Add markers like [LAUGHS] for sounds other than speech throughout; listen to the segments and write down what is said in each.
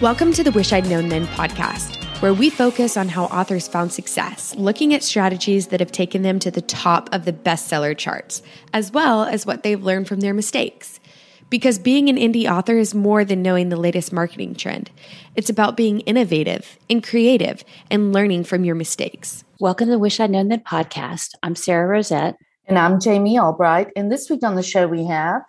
Welcome to the Wish I'd Known Then podcast, where we focus on how authors found success, looking at strategies that have taken them to the top of the bestseller charts, as well as what they've learned from their mistakes. Because being an indie author is more than knowing the latest marketing trend. It's about being innovative and creative and learning from your mistakes. Welcome to the Wish I'd Known Then podcast. I'm Sara Rosett. And I'm Jami Albright. And this week on the show, we have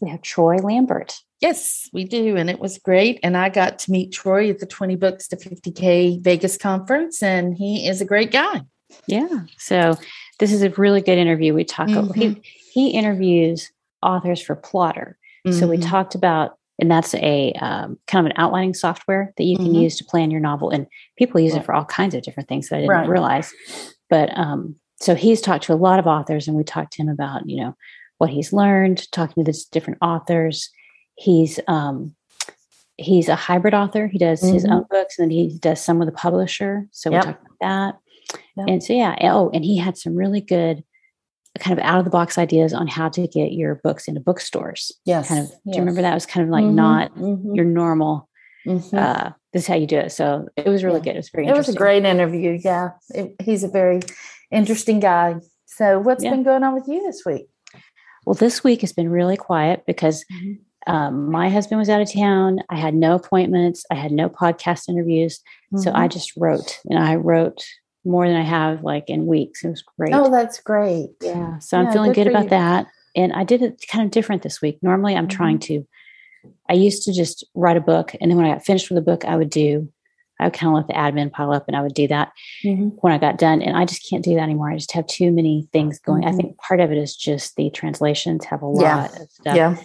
We have Troy Lambert. Yes, we do. And it was great. And I got to meet Troy at the 20 Books to 50K Vegas conference, and he is a great guy. Yeah. So this is a really good interview. We talk, Mhm. he, he interviews authors for Plottr. So we Mhm. talked about, and that's a um, kind of an outlining software that you can Mhm. use to plan your novel. And people use Right. it for all kinds of different things that I didn't Right. realize. But um, so he's talked to a lot of authors, and we talked to him about, you know, what he's learned, talking to these different authors. He's um, he's a hybrid author. He does his Mhm. own books, and then he does some with a publisher. So Yep. we talked about that. Yep. And so yeah, oh, and he had some really good kind of out of the box ideas on how to get your books into bookstores. Yes. Kind of do you remember that? It was kind of like Mhm, not mhm, your normal mhm. uh this is how you do it. So it was really Yeah. good. It was very it was a great interview. Yeah. It- he's a very interesting guy. So, what's Yeah. been going on with you this week? Well, this week has been really quiet because Mhm. Um, my husband was out of town. I had no appointments. I had no podcast interviews. So I just wrote and I wrote more than I have like in weeks. It was great. Oh, that's great. yeah. So I'm feeling good good about you. that. And I did it kind of different this week. Normally I'm trying Mm-hmm. to, I used to just write a book. And then when I got finished with the book, I would do, I would kind of let the admin pile up and I would do that Mhm. when I got done. And I just can't do that anymore. I just have too many things going. I Mhm. think part of it is just the translations have a lot Yeah. of stuff. Yeah.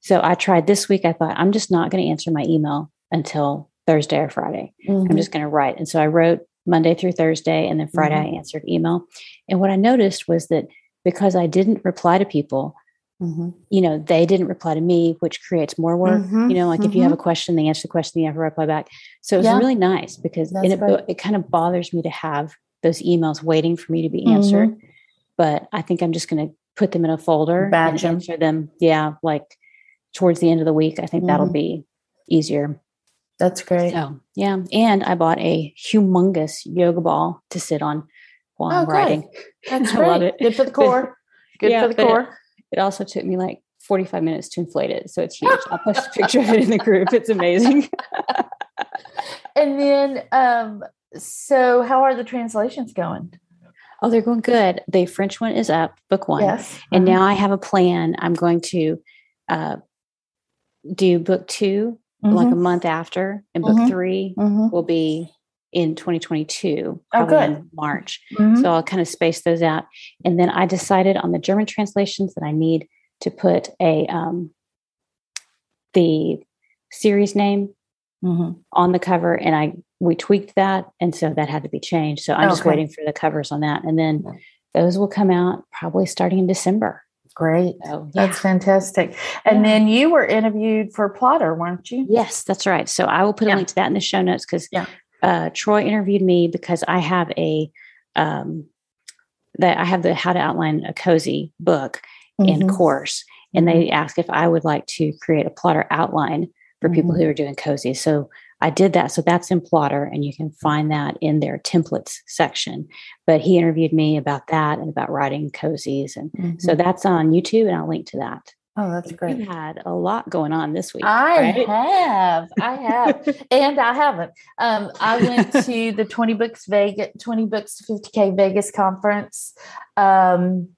So I tried this week. I thought I'm just not going to answer my email until Thursday or Friday. I'm Mhm. just going to write. And so I wrote Monday through Thursday, and then Friday Mm-hmm. I answered email. And what I noticed was that because I didn't reply to people, Mhm. you know, they didn't reply to me, which creates more work. Mhm, You know, like if you have a question, they answer the question, you have to reply back. So it was Yeah. really nice because it, it kind of bothers me to have those emails waiting for me to be answered. Mm-hmm. But I think I'm just going to put them in a folder 'em. and answer them. Yeah, like towards the end of the week. I think that'll Mhm. be easier. That's great. So yeah, and I bought a humongous yoga ball to sit on while I'm Oh, good. writing. That's [LAUGHS] I love it. Good for the [LAUGHS] core. Good Yeah, for the but it- core. It also took me like 45 minutes to inflate it, so it's huge. I'll post a [LAUGHS] picture of it in the group. It's amazing. And then, um, so how are the translations going? Oh, they're going good. The French one is up, book one, Yes. and Uh-huh. now I have a plan. I'm going to uh, do book two like a Mhm, month after, and book Mhm. three mhm, will be in 2022, Oh, probably in March. So I'll kind of space those out. And then I decided on the German translations that I need to put a um, the series name Mhm. on the cover, and I we tweaked that, and so that had to be changed. So I'm just waiting for the covers on that, and then those will come out probably starting in December. Great. So yeah. That's fantastic. And Yeah. then you were interviewed for Plottr, weren't you? Yes, that's right. So I will put a Yeah. link to that in the show notes because Yeah. uh, Troy interviewed me because I have a um, that I have the How to Outline a Cozy book in Mhm. course, and they asked if I would like to create a Plottr outline for people Mhm. who are doing cozy. So I did that. So that's in Plottr, and you can find that in their templates section. But he interviewed me about that and about writing cozies, and so Mhm. that's on YouTube, and I'll link to that. oh, that's great. You had a lot going on this week. I right? have, I have, [LAUGHS] and I haven't. Um, I went to the Twenty Books Vegas, Twenty Books to Fifty K Vegas conference um,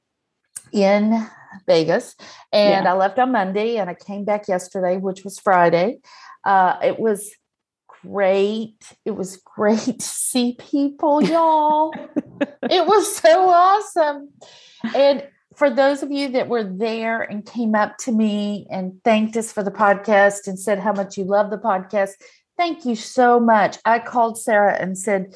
in Vegas, and I left on Monday, and I came back yesterday, which was Friday. Uh, it was great. It was great to see people, [LAUGHS] y'all. it was so awesome, and for those of you that were there and came up to me and thanked us for the podcast and said how much you love the podcast, thank you so much. I called Sara and said,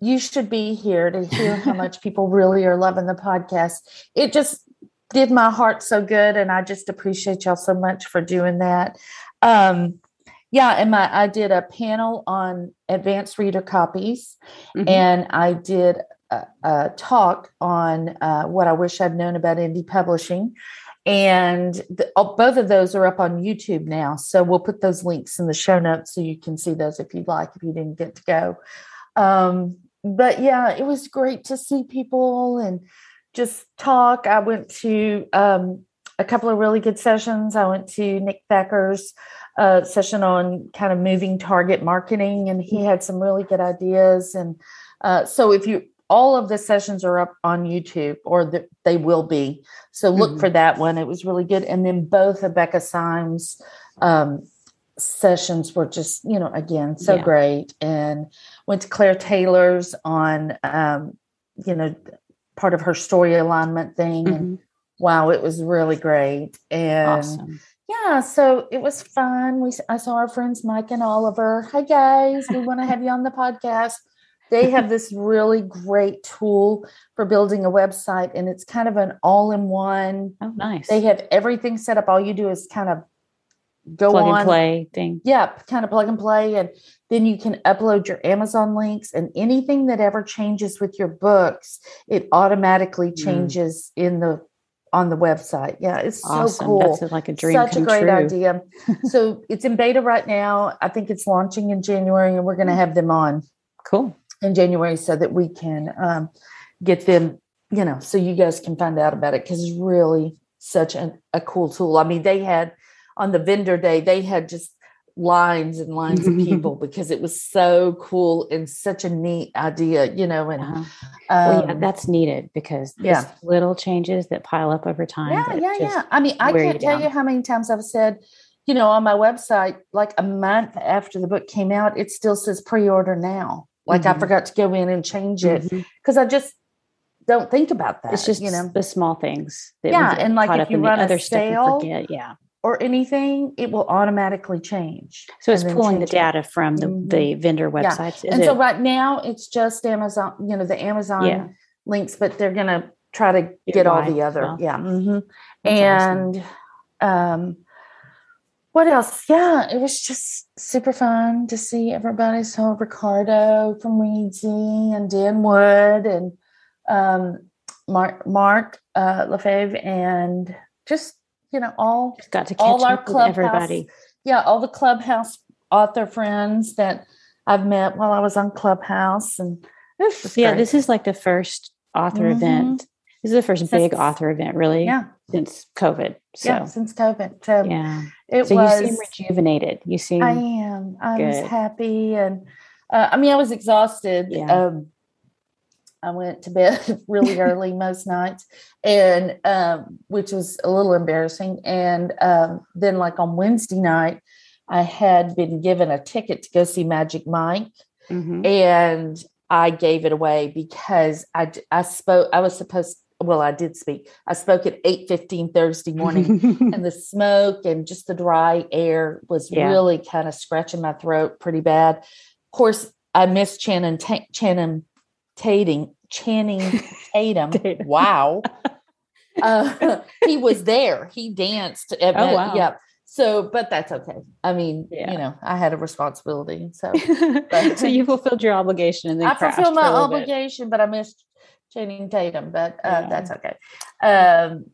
You should be here to hear how [LAUGHS] much people really are loving the podcast. It just did my heart so good. And I just appreciate y'all so much for doing that. Um, yeah, and my I did a panel on advanced reader copies, Mhm. and I did a, a talk on uh, what I wish I'd known about indie publishing. and the, oh, both of those are up on YouTube now. So we'll put those links in the show notes so you can see those if you'd like, if you didn't get to go. Um, but yeah, it was great to see people and just talk. I went to um, a couple of really good sessions. I went to Nick Thacker's uh, session on kind of moving target marketing, and he had some really good ideas. And uh, so if you all of the sessions are up on YouTube or the, they will be. So look mm-hmm. for that one. It was really good. And then both of Becca Syme's um, sessions were just, you know, again, so yeah. great. And went to Claire Taylor's on, um, you know, part of her story alignment thing. Mm-hmm. And wow, it was really great. And awesome. Yeah, so it was fun. We I saw our friends Mike and Oliver. Hi guys, we want to have you on the podcast they have this really great tool for building a website and it's kind of an all-in-one oh nice they have everything set up all you do is kind of go plug on and play thing yep kind of plug and play and then you can upload your amazon links and anything that ever changes with your books it automatically mm. changes mm. in the on the website yeah it's awesome. so cool that's like a dream such a great true. idea [LAUGHS] so it's in beta right now i think it's launching in january and we're going to mm. have them on cool in January so that we can um, get them, you know, so you guys can find out about it because it's really such an, a cool tool. I mean, they had on the vendor day, they had just lines and lines of [LAUGHS] people because it was so cool and such a neat idea, you know. And uh-huh. well, yeah, um, that's needed because yeah, little changes that pile up over time. Yeah, yeah, yeah. I mean, I can't you tell you how many times I've said, you know, on my website, like a month after the book came out, it still says pre-order now. Like mm-hmm. I forgot to go in and change it because mm-hmm. I just don't think about that. It's just you know the small things. yeah, and like if you run a sale, forget, yeah, or anything, it will automatically change. So it's pulling the data it. from the, mm-hmm. the vendor websites. Yeah. and it? so right now it's just Amazon. You know the Amazon yeah. links, but they're gonna try to get, get all the other. Well. Yeah, mm-hmm. and awesome. um what else? Yeah, it was just super fun to see everybody. So Ricardo from Reedsy and Dan Wood and um, Mark Mark uh, Lefebvre and just you know all just got to all our clubhouse, everybody. Yeah, all the clubhouse author friends that I've met while I was on Clubhouse and yeah, great. this is like the first author mm-hmm. event. This is the first big author event, really. Yeah, since COVID. So yeah, since COVID. So yeah. It so was, you seem rejuvenated. You seem I am. I good. was happy and uh, I mean I was exhausted. Yeah. Um, I went to bed [LAUGHS] really early most nights, and um, which was a little embarrassing. And um, then, like on Wednesday night, I had been given a ticket to go see Magic Mike, mm-hmm. and I gave it away because I I spoke. I was supposed well i did speak i spoke at 8 15 thursday morning [LAUGHS] and the smoke and just the dry air was yeah. really kind of scratching my throat pretty bad of course i missed channing T- channing tating channing [LAUGHS] tatum wow [LAUGHS] uh, he was there he danced at, oh, wow. yeah so but that's okay i mean yeah. you know i had a responsibility so but, [LAUGHS] so you fulfilled your obligation and then i fulfilled my obligation bit. but i missed Channing Tatum, but uh, yeah. that's okay. Um,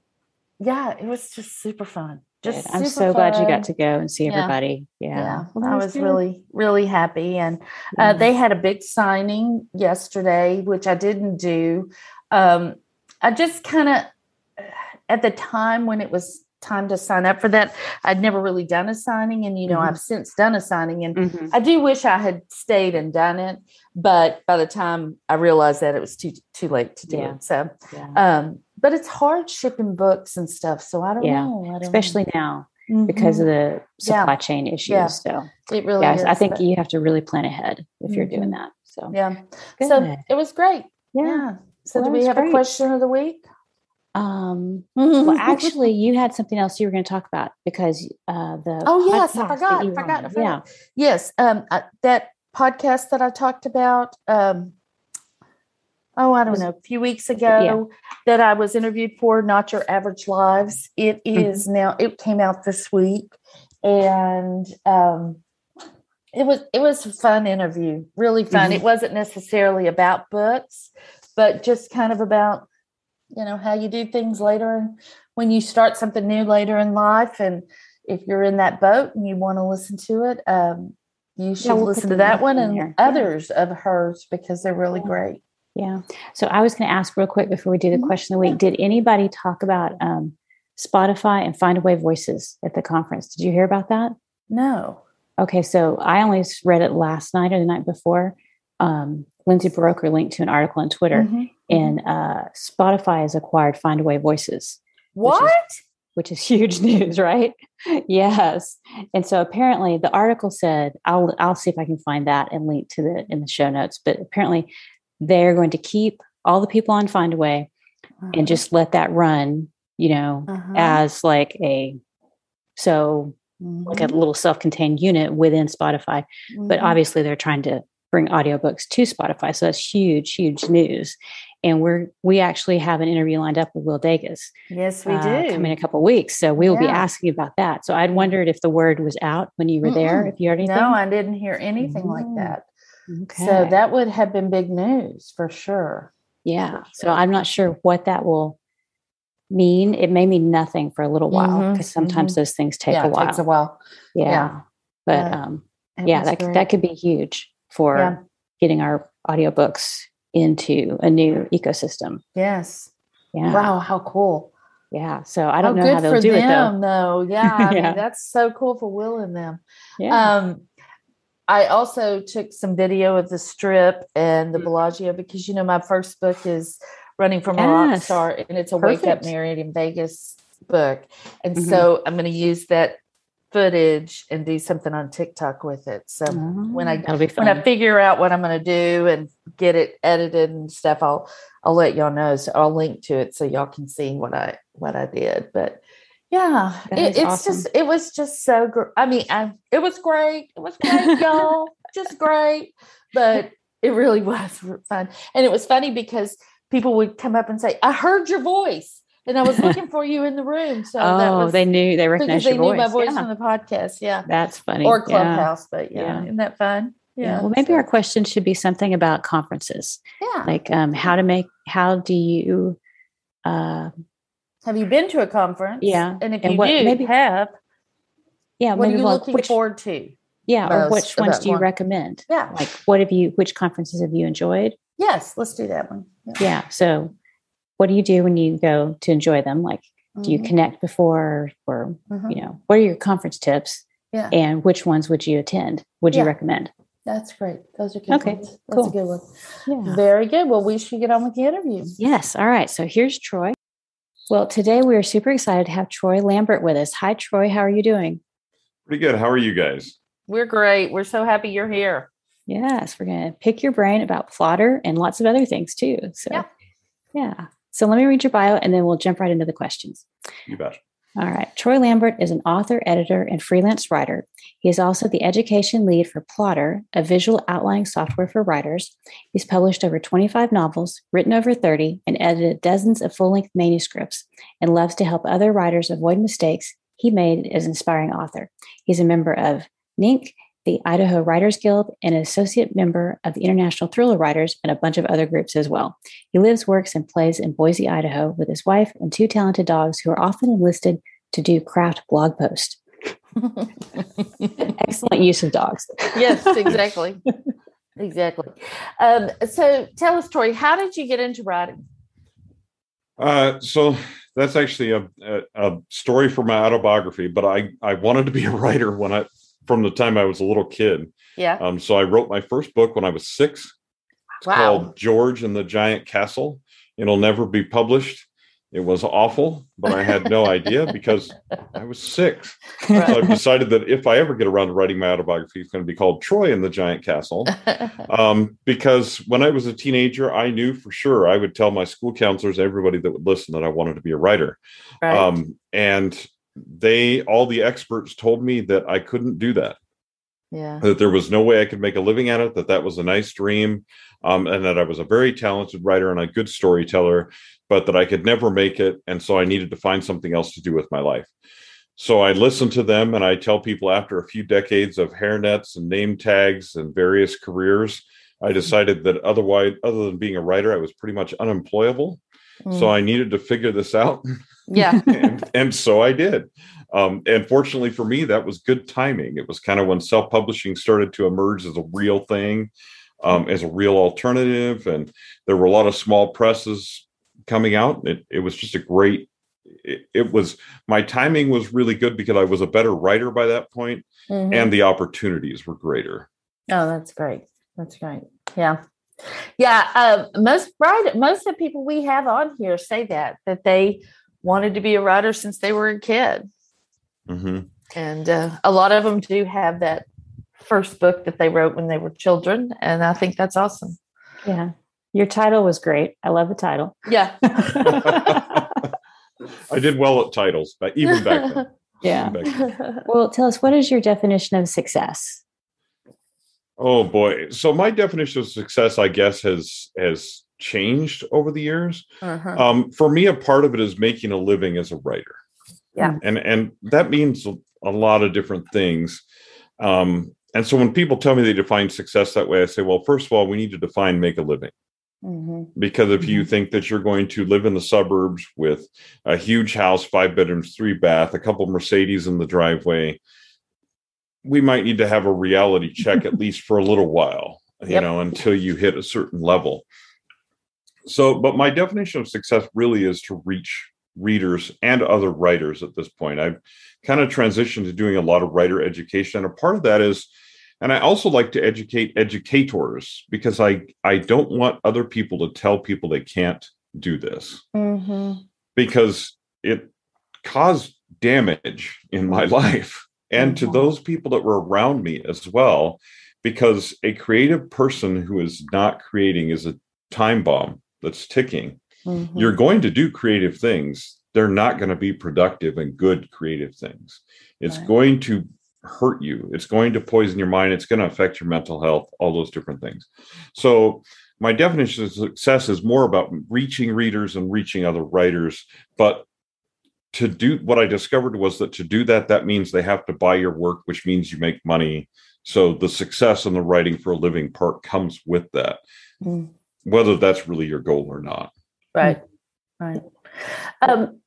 yeah, it was just super fun. Just I'm so fun. glad you got to go and see everybody. Yeah, yeah. yeah. Well, I was good. really, really happy. And uh, they had a big signing yesterday, which I didn't do. Um, I just kind of, at the time when it was time to sign up for that. I'd never really done a signing, and you know, mm-hmm. I've since done a signing, and mm-hmm. I do wish I had stayed and done it. But by the time I realized that, it was too too late to do yeah. it. So, yeah. um, but it's hard shipping books and stuff. So I don't yeah. know, don't especially know. now. Mm-hmm. Because of the supply chain issues, so it really. Yeah, is, I think you have to really plan ahead if you're doing mm-hmm. that. So yeah, Good. so it was great. Yeah. So well, do we have great. a question of the week? Um, well, [LAUGHS] actually, you had something else you were going to talk about because uh, the oh yes, I forgot, I forgot, I forgot. Yeah, yes, um, uh, that podcast that I talked about. Um, oh, I don't know, a few weeks ago yeah. that I was interviewed for Not Your Average Lives. It is mm-hmm. mm-hmm. now. It came out this week, and um, it was it was a fun interview, really fun. Mm-hmm. It wasn't necessarily about books, but just kind of about you know how you do things later in when you start something new later in life, and if you're in that boat and you want to listen to it, um, you should yeah, we'll listen to that one and there. others yeah. of hers because they're really great. Yeah. So I was going to ask real quick before we do the mm-hmm. question of the week. Did anybody talk about um, Spotify and Find Findaway Voices at the conference? Did you hear about that? No. Okay. So I only read it last night or the night before. Um, Lindsay Buroker linked to an article on Twitter, mm-hmm. and uh, Spotify has acquired Find Findaway Voices. What? Which is, which is [LAUGHS] huge news, right? yes. And so apparently the article said, I'll I'll see if I can find that and link to the in the show notes. But apparently they're going to keep all the people on Findaway uh-huh. and just let that run, you know, uh-huh. as like a so mm-hmm. like a mm-hmm. little self-contained unit within Spotify. Mm-hmm. But obviously they're trying to bring audiobooks to Spotify. So that's huge, huge news. And we're we actually have an interview lined up with Will Dages. Yes, we uh, do. Coming in a couple weeks. So we will yeah. be asking about that. So I'd wondered if the word was out when you were Mm-mm. there, if you heard anything. No, I didn't hear anything mm-hmm. like that. Okay. So that would have been big news for sure. Yeah. For sure. So I'm not sure what that will mean. It may mean nothing for a little while because mm-hmm. sometimes mm-hmm. those things take yeah, a while. It takes a while. Yeah. yeah. But um, yeah, that that could be huge for yeah. getting our audiobooks into a new ecosystem. Yes. Yeah. Wow, how cool. Yeah. So I don't oh, know how they'll do them, it though. though. Yeah. I [LAUGHS] yeah. Mean, that's so cool for Will and them. Yeah. Um, I also took some video of the strip and the mm. Bellagio because you know my first book is Running from yes. a Rock Star and it's a Perfect. Wake Up Married in Vegas book. And mm-hmm. so I'm going to use that footage and do something on TikTok with it. So oh, when I when I figure out what I'm going to do and get it edited and stuff, I'll I'll let y'all know. So I'll link to it so y'all can see what I what I did. But yeah, it, it's awesome. just it was just so great. I mean, I, it was great. It was great, [LAUGHS] y'all. Just great. But it really was fun, and it was funny because people would come up and say, "I heard your voice." And I was [LAUGHS] looking for you in the room. So oh, was, they knew they recognized they knew my voice yeah. from the podcast. Yeah, that's funny. Or Clubhouse, yeah. but yeah. yeah, isn't that fun? Yeah. yeah. Well, maybe so. our question should be something about conferences. Yeah. Like um, how to make. How do you? Uh, have you been to a conference? Yeah. And if and you what, do, maybe have. Yeah. What are you looking which, forward to? Yeah. Or which ones do you one? recommend? Yeah. Like what have you? Which conferences have you enjoyed? Yes, let's do that one. Yeah. yeah. So, what do you do when you go to enjoy them? Like, mm-hmm. do you mm-hmm. connect before, or mm-hmm. you know, what are your conference tips? Yeah. And which ones would you attend? Would yeah. you recommend? That's great. Those are good okay, ones. That's cool. a good one. Yeah. Very good. Well, we should get on with the interview. Yes. All right. So here's Troy. Well, today we are super excited to have Troy Lambert with us. Hi, Troy. How are you doing? Pretty good. How are you guys? We're great. We're so happy you're here. Yes, we're going to pick your brain about Plottr and lots of other things too. So, yeah. yeah. So let me read your bio and then we'll jump right into the questions. You bet. All right. Troy Lambert is an author, editor, and freelance writer. He is also the education lead for Plottr, a visual outlining software for writers. He's published over 25 novels, written over 30, and edited dozens of full length manuscripts, and loves to help other writers avoid mistakes he made as an inspiring author. He's a member of NINC, the Idaho Writers Guild, and an associate member of the International Thriller Writers and a bunch of other groups as well. He lives, works, and plays in Boise, Idaho with his wife and two talented dogs who are often enlisted to do craft blog posts. [LAUGHS] Excellent use of dogs. yes, [LAUGHS] exactly. exactly. Um, so tell us, Troy, how did you get into writing? Uh, so that's actually a, a, a, story for my autobiography, but I, I wanted to be a writer when I, from the time I was a little kid. Yeah. Um, so I wrote my first book when I was six. It's wow. called George and the Giant Castle. It'll never be published. It was awful, but I had no [LAUGHS] idea because I was six. Right. So I've decided that if I ever get around to writing my autobiography, it's going to be called Troy and the Giant Castle. [LAUGHS] Um, because when I was a teenager, I knew for sure I would tell my school counselors, everybody that would listen, that I wanted to be a writer. Right. Um, and they, all the experts told me that I couldn't do that. Yeah. That there was no way I could make a living at it, that that was a nice dream, um, and that I was a very talented writer and a good storyteller, but that I could never make it. And so I needed to find something else to do with my life. So I listen to them and I tell people after a few decades of hairnets and name tags and various careers, I decided that otherwise, other than being a writer, I was pretty much unemployable. Mm. So I needed to figure this out. Yeah. [LAUGHS] and, and, so I did. Um, and fortunately for me, that was good timing. It was kind of when self publishing started to emerge as a real thing, um, as a real alternative. And there were a lot of small presses coming out. It, it was just a great, it, it, was, my timing was really good because I was a better writer by that point, mm-hmm. and the opportunities were greater. Oh, that's great. That's great. Yeah. Yeah. Uh, most right, most of the people we have on here say that, that they wanted to be a writer since they were a kid. Mm-hmm. And uh, a lot of them do have that first book that they wrote when they were children. And I think that's awesome. Yeah. Your title was great. I love the title. Yeah. [LAUGHS] I did well at titles, but even back then. [LAUGHS] Yeah. Back then. Well, tell us what is your definition of success? Oh boy. So my definition of success, I guess, has has changed over the years. Uh-huh. Um, for me, a part of it is making a living as a writer. Yeah. And and that means a lot of different things. Um, and so when people tell me they define success that way, I say, well, first of all, we need to define make a living. Mm-hmm. Because if mm-hmm. you think that you're going to live in the suburbs with a huge house, five bedrooms, three bath, a couple Mercedes in the driveway, we might need to have a reality check at [LAUGHS] least for a little while, you yep. know, until you hit a certain level. So, but my definition of success really is to reach readers and other writers at this point. I've kind of transitioned to doing a lot of writer education. And a part of that is, and I also like to educate educators because I, I don't want other people to tell people they can't do this mm-hmm. because it caused damage in my [LAUGHS] life and mm-hmm. to those people that were around me as well. Because a creative person who is not creating is a time bomb that's ticking Mm-hmm. You're going to do creative things. They're not going to be productive and good creative things. It's right. going to hurt you. It's going to poison your mind. It's going to affect your mental health, all those different things. So, my definition of success is more about reaching readers and reaching other writers. But to do what I discovered was that to do that, that means they have to buy your work, which means you make money. So the success in the writing for a living part comes with that, mm. whether that's really your goal or not. Right. Right. Um,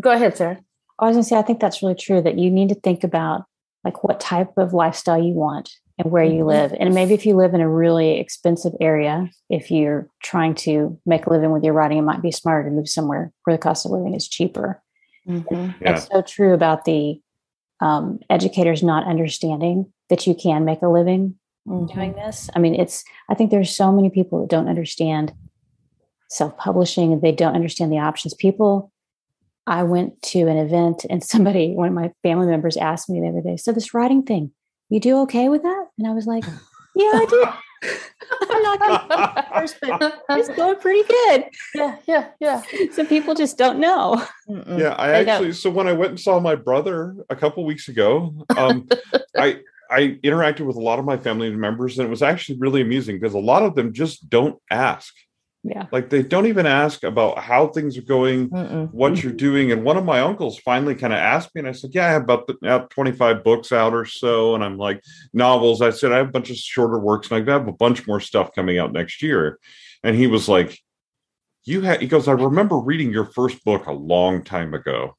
go ahead, Sara. I was going to say, I think that's really true that you need to think about like what type of lifestyle you want and where you mm-hmm. live. And maybe if you live in a really expensive area, if you're trying to make a living with your writing, it might be smarter to move somewhere where the cost of living is cheaper. Mm-hmm. Yeah. It's so true about the um, educators not understanding that you can make a living mm-hmm. doing this. I mean, it's, I think there's so many people that don't understand self-publishing and they don't understand the options people i went to an event and somebody one of my family members asked me the other day so this writing thing you do okay with that and i was like [LAUGHS] yeah i do i'm not going [LAUGHS] first but it's going pretty good yeah yeah yeah some people just don't know Mm-mm. yeah i they actually don't. so when i went and saw my brother a couple weeks ago um [LAUGHS] i I interacted with a lot of my family members, and it was actually really amusing because a lot of them just don't ask yeah. Like they don't even ask about how things are going Mm-mm. what you're doing and one of my uncles finally kind of asked me and i said yeah i have about the, 25 books out or so and i'm like novels. I said i have a bunch of shorter works and i have a bunch more stuff coming out next year. And he was like you had he goes i remember reading your first book a long time ago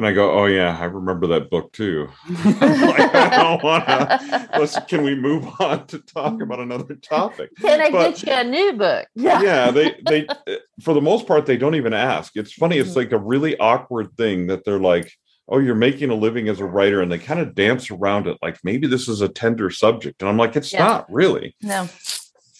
and I go, oh yeah, I remember that book too. [LAUGHS] like, I [LAUGHS] don't want to. Let's. Can we move on to talk about another topic? Can I but, get you a new book? Yeah. Yeah. They they for the most part they don't even ask. It's funny. It's mm-hmm. like a really awkward thing that they're like, oh, you're making a living as a writer, and they kind of dance around it like maybe this is a tender subject, and I'm like, it's yeah. not really. No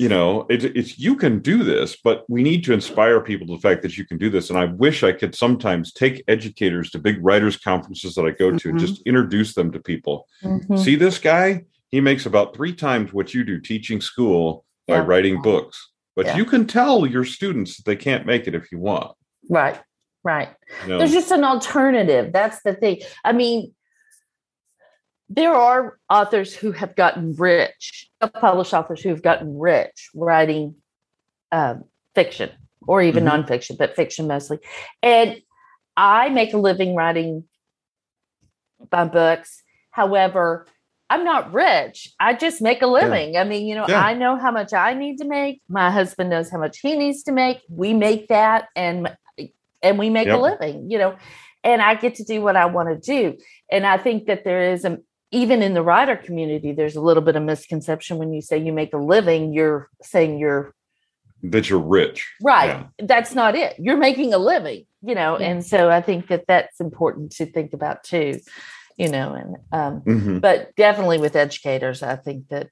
you know it, it's you can do this but we need to inspire people to the fact that you can do this and i wish i could sometimes take educators to big writers conferences that i go to mm-hmm. and just introduce them to people mm-hmm. see this guy he makes about three times what you do teaching school by yeah. writing books but yeah. you can tell your students that they can't make it if you want right right know? there's just an alternative that's the thing i mean there are authors who have gotten rich, published authors who have gotten rich writing um, fiction or even mm-hmm. nonfiction, but fiction mostly. And I make a living writing my books. However, I'm not rich. I just make a living. Yeah. I mean, you know, yeah. I know how much I need to make. My husband knows how much he needs to make. We make that and and we make yep. a living, you know, and I get to do what I want to do. And I think that there is a even in the writer community, there's a little bit of misconception when you say you make a living, you're saying you're that you're rich. Right. Yeah. That's not it. You're making a living, you know, yeah. and so I think that that's important to think about too, you know, and um mm-hmm. but definitely with educators, I think that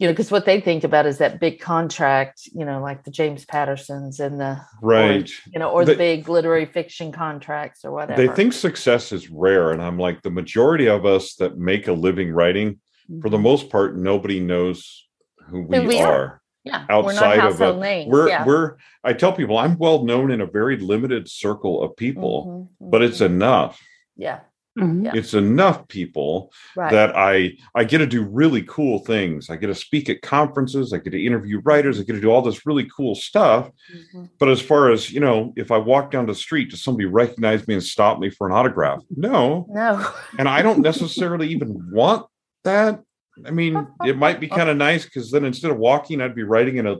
you know, because what they think about is that big contract, you know, like the James Pattersons and the right, or, you know, or the big literary fiction contracts or whatever. They think success is rare, and I'm like, the majority of us that make a living writing, mm-hmm. for the mm-hmm. most part, nobody knows who we, we are. are. Yeah, outside we're of a, names. we're yeah. we're. I tell people I'm well known in a very limited circle of people, mm-hmm, mm-hmm. but it's enough. Yeah, Mm-hmm. Yeah. It's enough people right. that I I get to do really cool things. I get to speak at conferences. I get to interview writers. I get to do all this really cool stuff. Mm-hmm. But as far as you know, if I walk down the street, does somebody recognize me and stop me for an autograph? No, no. and I don't necessarily even want that. I mean, it might be kind of nice because then instead of walking, I'd be riding in a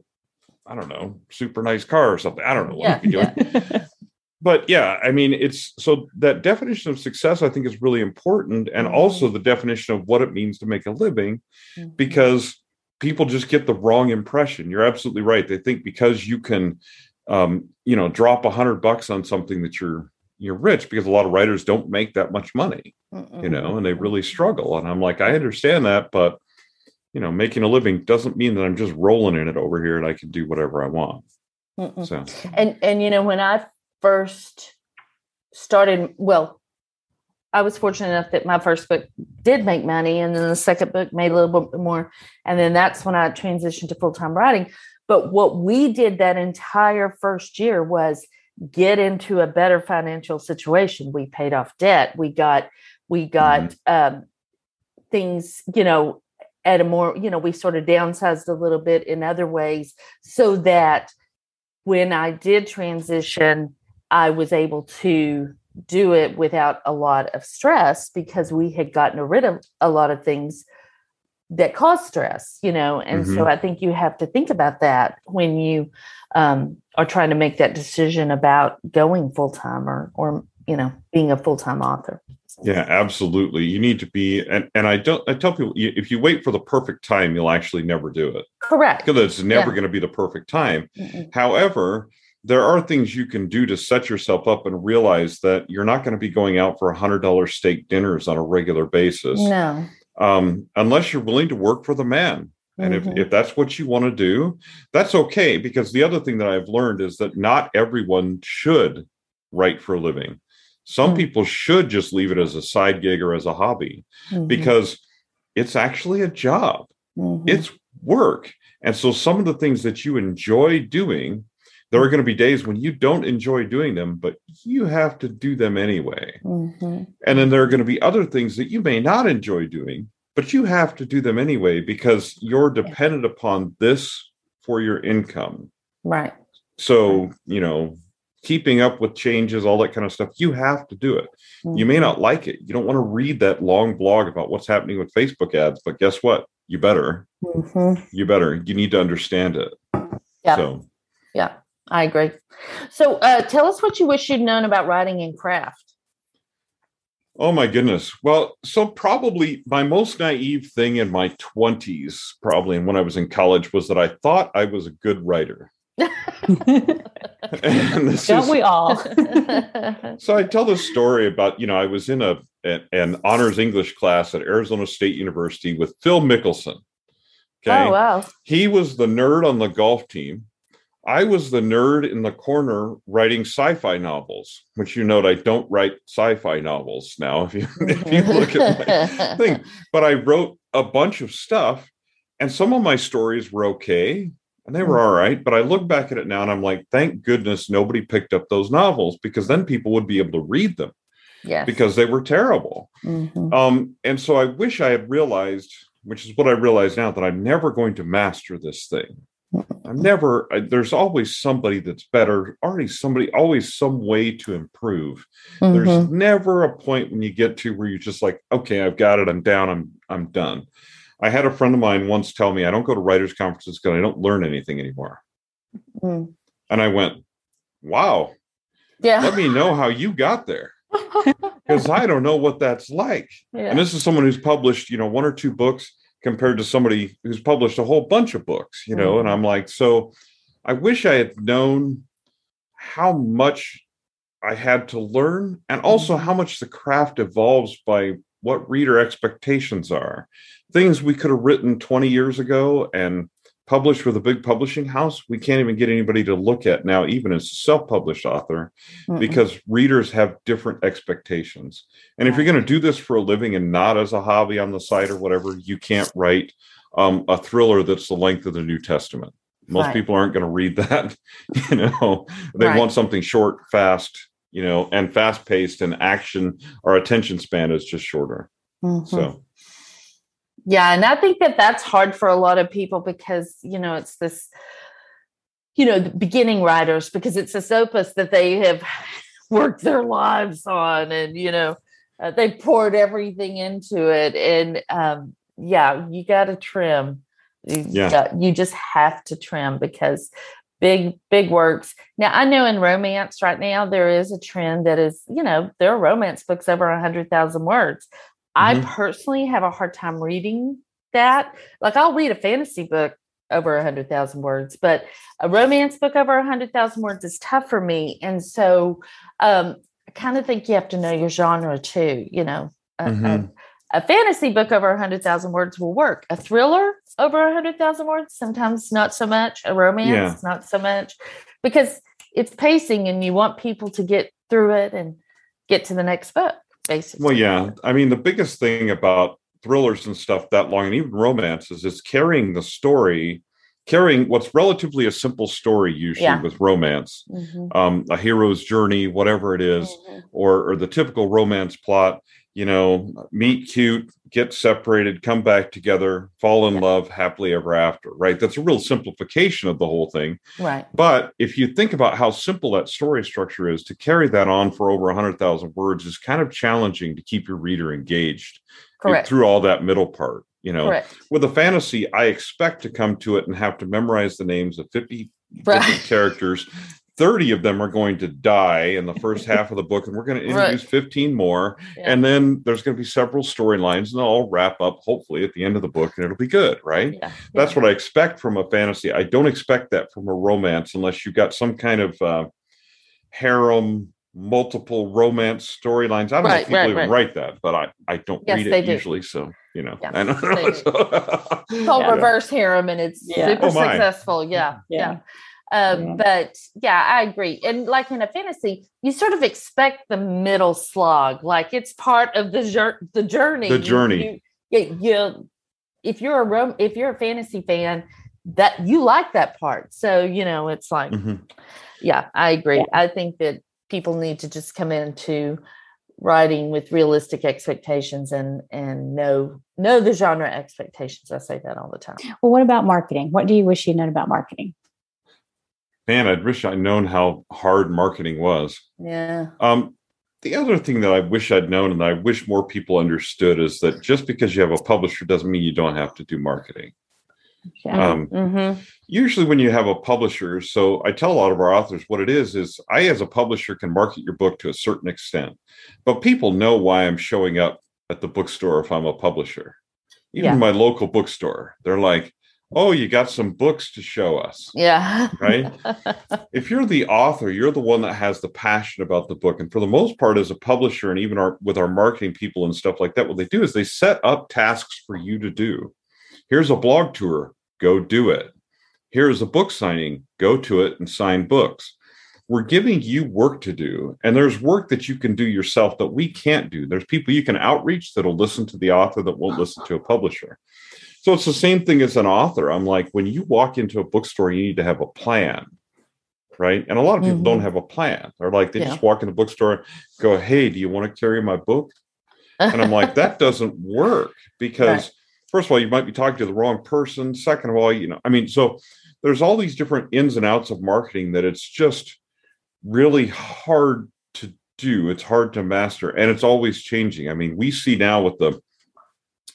I don't know, super nice car or something. I don't know what yeah, I'd be doing. Yeah. [LAUGHS] but yeah, I mean, it's so that definition of success, I think, is really important. And mm-hmm. also the definition of what it means to make a living, mm-hmm. because people just get the wrong impression. You're absolutely right. They think because you can, um, you know, drop a hundred bucks on something that you're you're rich because a lot of writers don't make that much money, Mm-mm. you know, and they really struggle. And I'm like, I understand that, but you know, making a living doesn't mean that I'm just rolling in it over here and I can do whatever I want. So and and you know, when I first started, well, I was fortunate enough that my first book did make money, and then the second book made a little bit more. And then that's when I transitioned to full time writing. But what we did that entire first year was get into a better financial situation. We paid off debt. We got we got mm-hmm. um, things, you know, at a more, you know, we sort of downsized a little bit in other ways so that when I did transition, I was able to do it without a lot of stress because we had gotten rid of a lot of things that cause stress, you know. And mm-hmm. so I think you have to think about that when you um, are trying to make that decision about going full time or, or you know, being a full time author. Yeah, absolutely. You need to be, and, and I don't. I tell people if you wait for the perfect time, you'll actually never do it. Correct. Because it's never yeah. going to be the perfect time. Mm-mm. However, there are things you can do to set yourself up and realize that you're not going to be going out for a hundred dollar steak dinners on a regular basis. No. Um, unless you're willing to work for the man. And mm-hmm. if, if that's what you want to do, that's okay. Because the other thing that I've learned is that not everyone should write for a living. Some mm-hmm. people should just leave it as a side gig or as a hobby mm-hmm. because it's actually a job. Mm-hmm. It's work. And so some of the things that you enjoy doing there are going to be days when you don't enjoy doing them, but you have to do them anyway. Mm-hmm. And then there are going to be other things that you may not enjoy doing, but you have to do them anyway because you're dependent upon this for your income. Right. So, you know, keeping up with changes, all that kind of stuff, you have to do it. Mm-hmm. You may mm-hmm. not like it. You don't want to read that long blog about what's happening with Facebook ads, but guess what? You better. Mm-hmm. You better. You need to understand it. Yeah. So, yeah. I agree. So, uh, tell us what you wish you'd known about writing and craft. Oh my goodness. Well, so probably my most naive thing in my 20s, probably and when I was in college, was that I thought I was a good writer. [LAUGHS] Don't is, we all? [LAUGHS] so I tell this story about, you know, I was in a, a, an honors English class at Arizona State University with Phil Mickelson. Okay. Oh, wow. He was the nerd on the golf team. I was the nerd in the corner writing sci-fi novels, which you note I don't write sci-fi novels now. If you [LAUGHS] if you look at my thing, [LAUGHS] but I wrote a bunch of stuff, and some of my stories were okay, and they were mm-hmm. all right. But I look back at it now, and I'm like, thank goodness nobody picked up those novels because then people would be able to read them. Yeah, because they were terrible. Mm-hmm. Um, and so I wish I had realized, which is what I realize now, that I'm never going to master this thing I'm never, there's always somebody that's better, already somebody, always some way to improve. Mm-hmm. There's never a point when you get to where you're just like, okay, I've got it, I'm down, I'm, I'm done. I had a friend of mine once tell me, I don't go to writers' conferences because I don't learn anything anymore. Mm. And I went, wow. Yeah. Let me know how you got there. [LAUGHS] Because I don't know what that's like. Yeah. And this is someone who's published, you know, one or two books compared to somebody who's published a whole bunch of books, you know, mm-hmm. and I'm like, so I wish I had known how much I had to learn and also mm-hmm. how much the craft evolves by what reader expectations are. Things we could have written 20 years ago and published with a big publishing house, we can't even get anybody to look at now, even as a self published author, Mm-mm. because readers have different expectations. And if you're going to do this for a living and not as a hobby on the side or whatever, you can't write um, a thriller that's the length of the New Testament. Most right. people aren't going to read [LAUGHS] that. you know, they right. want something short, fast, you know, and fast paced and action. Our attention span is just shorter. Mm-hmm. So yeah and i think that that's hard for a lot of people because you know it's this you know beginning writers because it's this opus that they have [SIGHS] worked their lives on and you know uh, they poured everything into it and um yeah you got to trim you, yeah. You just have to trim because big big works now i know in romance right now there is a trend that is you know there are romance books over a hundred thousand words Mm-hmm. I personally have a hard time reading that. Like I'll read a fantasy book over a hundred thousand words, but a romance book over a hundred thousand words is tough for me. And so um, I kind of think you have to know your genre too. You know, a, mm-hmm. a, a fantasy book over a hundred thousand words will work. A thriller over a hundred thousand words, sometimes not so much. A romance, yeah. not so much, because it's pacing and you want people to get through it and get to the next book basically. Well, yeah. I mean, the biggest thing about thrillers and stuff that long, and even romances, is carrying the story, carrying what's relatively a simple story usually yeah. with romance, mm-hmm. um, a hero's journey, whatever it is, mm-hmm. or or the typical romance plot you know, meet cute, get separated, come back together, fall in love happily ever after, right? That's a real simplification of the whole thing. Right. But if you think about how simple that story structure is, to carry that on for over 100,000 words is kind of challenging to keep your reader engaged Correct. through all that middle part. You know, Correct. with a fantasy, I expect to come to it and have to memorize the names of 50 right. different characters 30 of them are going to die in the first half of the book, and we're going [LAUGHS] to introduce right. 15 more. Yeah. And then there's going to be several storylines, and they'll all wrap up hopefully at the end of the book, and it'll be good, right? Yeah. That's yeah. what I expect from a fantasy. I don't expect that from a romance unless you've got some kind of uh, harem, multiple romance storylines. I don't right, know if people right, even write that, but I, I don't yes, read it usually. So, you know, I don't know. [LAUGHS] it's called reverse harem, and it's super oh successful. Yeah. yeah. Um, yeah. But yeah, I agree. And like in a fantasy, you sort of expect the middle slog, like it's part of the the journey. The journey. You, you, you, if you're a rom- if you're a fantasy fan, that you like that part. So you know, it's like, mm-hmm. yeah, I agree. Yeah. I think that people need to just come into writing with realistic expectations and and know know the genre expectations. I say that all the time. Well, what about marketing? What do you wish you'd known about marketing? Man, I wish I'd known how hard marketing was. Yeah. Um, the other thing that I wish I'd known and I wish more people understood is that just because you have a publisher doesn't mean you don't have to do marketing. Yeah. Um, mm-hmm. Usually, when you have a publisher, so I tell a lot of our authors what it is is I, as a publisher, can market your book to a certain extent, but people know why I'm showing up at the bookstore if I'm a publisher. Even yeah. my local bookstore, they're like, oh, you got some books to show us. Yeah. right. [LAUGHS] If you're the author, you're the one that has the passion about the book. And for the most part, as a publisher and even our with our marketing people and stuff like that, what they do is they set up tasks for you to do. Here's a blog tour, go do it. Here's a book signing, go to it and sign books. We're giving you work to do, and there's work that you can do yourself that we can't do. There's people you can outreach that'll listen to the author that won't listen to a publisher. So it's the same thing as an author. I'm like, when you walk into a bookstore, you need to have a plan, right? And a lot of people mm-hmm. don't have a plan. They're like, they yeah. just walk in the bookstore, go, hey, do you want to carry my book? And I'm like, that doesn't work [LAUGHS] because, right. first of all, you might be talking to the wrong person. Second of all, you know, I mean, so there's all these different ins and outs of marketing that it's just really hard to do. It's hard to master, and it's always changing. I mean, we see now with the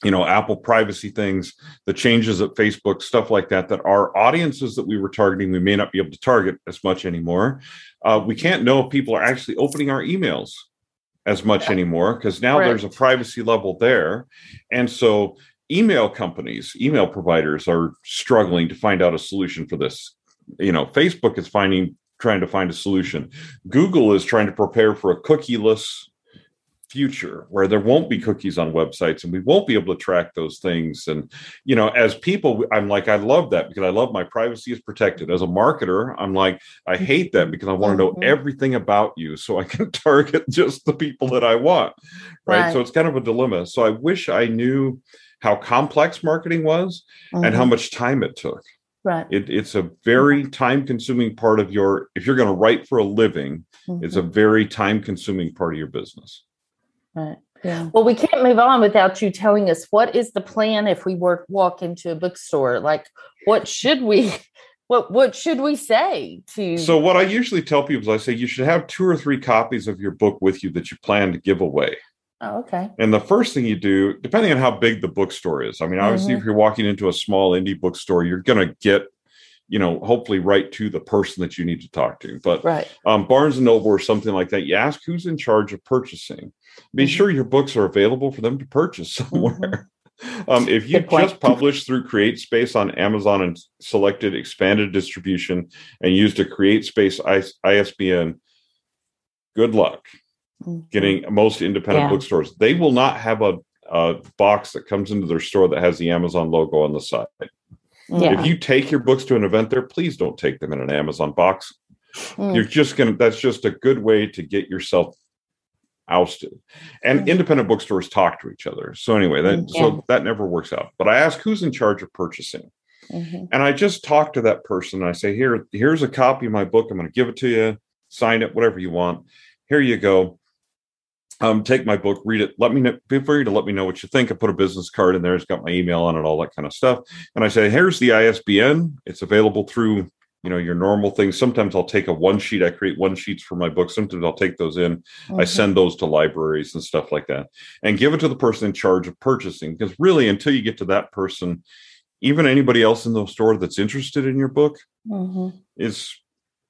you know apple privacy things the changes at facebook stuff like that that our audiences that we were targeting we may not be able to target as much anymore. Uh, we can't know if people are actually opening our emails as much anymore because now there's a privacy level there. And so email companies email providers are struggling to find out a solution for this. You know facebook is finding trying to find a solution. Google is trying to prepare for a cookieless future where there won't be cookies on websites and we won't be able to track those things and you know as people i'm like i love that because i love my privacy is protected as a marketer i'm like i hate that because i want to know mm-hmm. everything about you so i can [LAUGHS] target just the people that i want right, right. so it's kind of a dilemma so i wish i knew how complex marketing was mm-hmm. and how mm-hmm. much time it took right it, it's a very time consuming part of your if you're going to write for a living mm-hmm. it's a mm-hmm. very time consuming part of your business Right. Yeah. Well, we can't move on without you telling us what is the plan if we work walk into a bookstore. Like, what should we, [LAUGHS] what what should we say to? So, what I usually tell people is, I say you should have two or three copies of your book with you that you plan to give away. Oh, okay. And the first thing you do, depending on how big the bookstore is, I mean, obviously, mm-hmm. if you're walking into a small indie bookstore, you're going to get you know, hopefully right to the person that you need to talk to. But right. um, Barnes and Noble or something like that, you ask who's in charge of purchasing. Be mm-hmm. sure your books are available for them to purchase [LAUGHS] somewhere. Mm-hmm. Um, if you just published through CreateSpace on Amazon and selected expanded distribution and used a CreateSpace ISBN, good luck mm-hmm. getting most independent yeah. bookstores. They will not have a, a box that comes into their store that has the Amazon logo on the side. Yeah. If you take your books to an event there, please don't take them in an Amazon box. Mm. You're just going to, that's just a good way to get yourself ousted. And mm. independent bookstores talk to each other. So, anyway, that, mm, yeah. so that never works out. But I ask who's in charge of purchasing. Mm-hmm. And I just talk to that person. And I say, here, here's a copy of my book. I'm going to give it to you, sign it, whatever you want. Here you go um, take my book, read it. Let me know. Feel free to let me know what you think. I put a business card in there. It's got my email on it, all that kind of stuff. And I say, here's the ISBN. It's available through you know your normal things. Sometimes I'll take a one sheet. I create one sheets for my book. Sometimes I'll take those in. Mm-hmm. I send those to libraries and stuff like that, and give it to the person in charge of purchasing. Because really, until you get to that person, even anybody else in the store that's interested in your book mm-hmm. is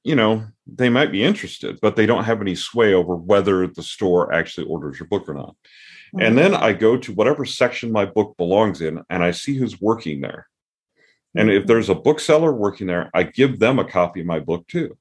you know, they might be interested, but they don't have any sway over whether the store actually orders your book or not. Mm-hmm. And then I go to whatever section my book belongs in and I see who's working there. And if mm-hmm. there's a bookseller working there, I give them a copy of my book too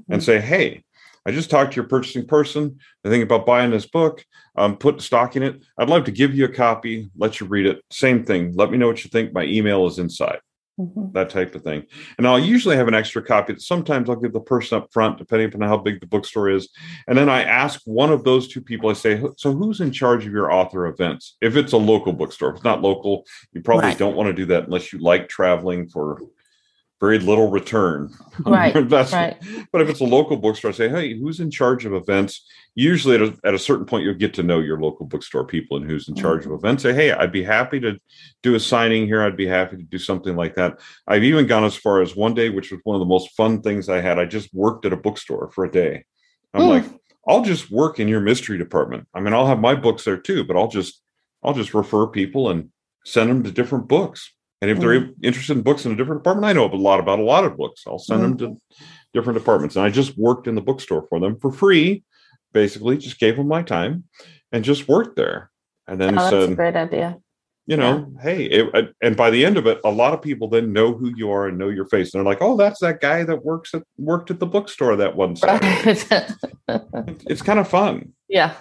mm-hmm. and say, hey, I just talked to your purchasing person. They're thinking about buying this book, um, put stock in it. I'd love to give you a copy, let you read it. Same thing. Let me know what you think. My email is inside mm-hmm. that type of thing. And I'll usually have an extra copy that sometimes I'll give the person up front, depending upon how big the bookstore is. And then I ask one of those two people, I say, So who's in charge of your author events? If it's a local bookstore, if it's not local, you probably right. don't want to do that unless you like traveling for very little return on [LAUGHS] right, your investment. Right. But if it's a local bookstore, I say, hey, who's in charge of events? Usually at a, at a certain point, you'll get to know your local bookstore people and who's in charge mm-hmm. of events. Say, hey, I'd be happy to do a signing here. I'd be happy to do something like that. I've even gone as far as one day, which was one of the most fun things I had. I just worked at a bookstore for a day. I'm mm. like, I'll just work in your mystery department. I mean, I'll have my books there too, but I'll just I'll just refer people and send them to different books. And if they're interested in books in a different department, I know a lot about a lot of books. I'll send mm them to different departments. And I just worked in the bookstore for them for free, basically, just gave them my time and just worked there. And then oh, said, a great idea. You know, yeah. hey, it, and by the end of it, a lot of people then know who you are and know your face. And they're like, "Oh, that's that guy that works at worked at the bookstore that one [LAUGHS] Saturday." Right. it's kind of fun. Yeah,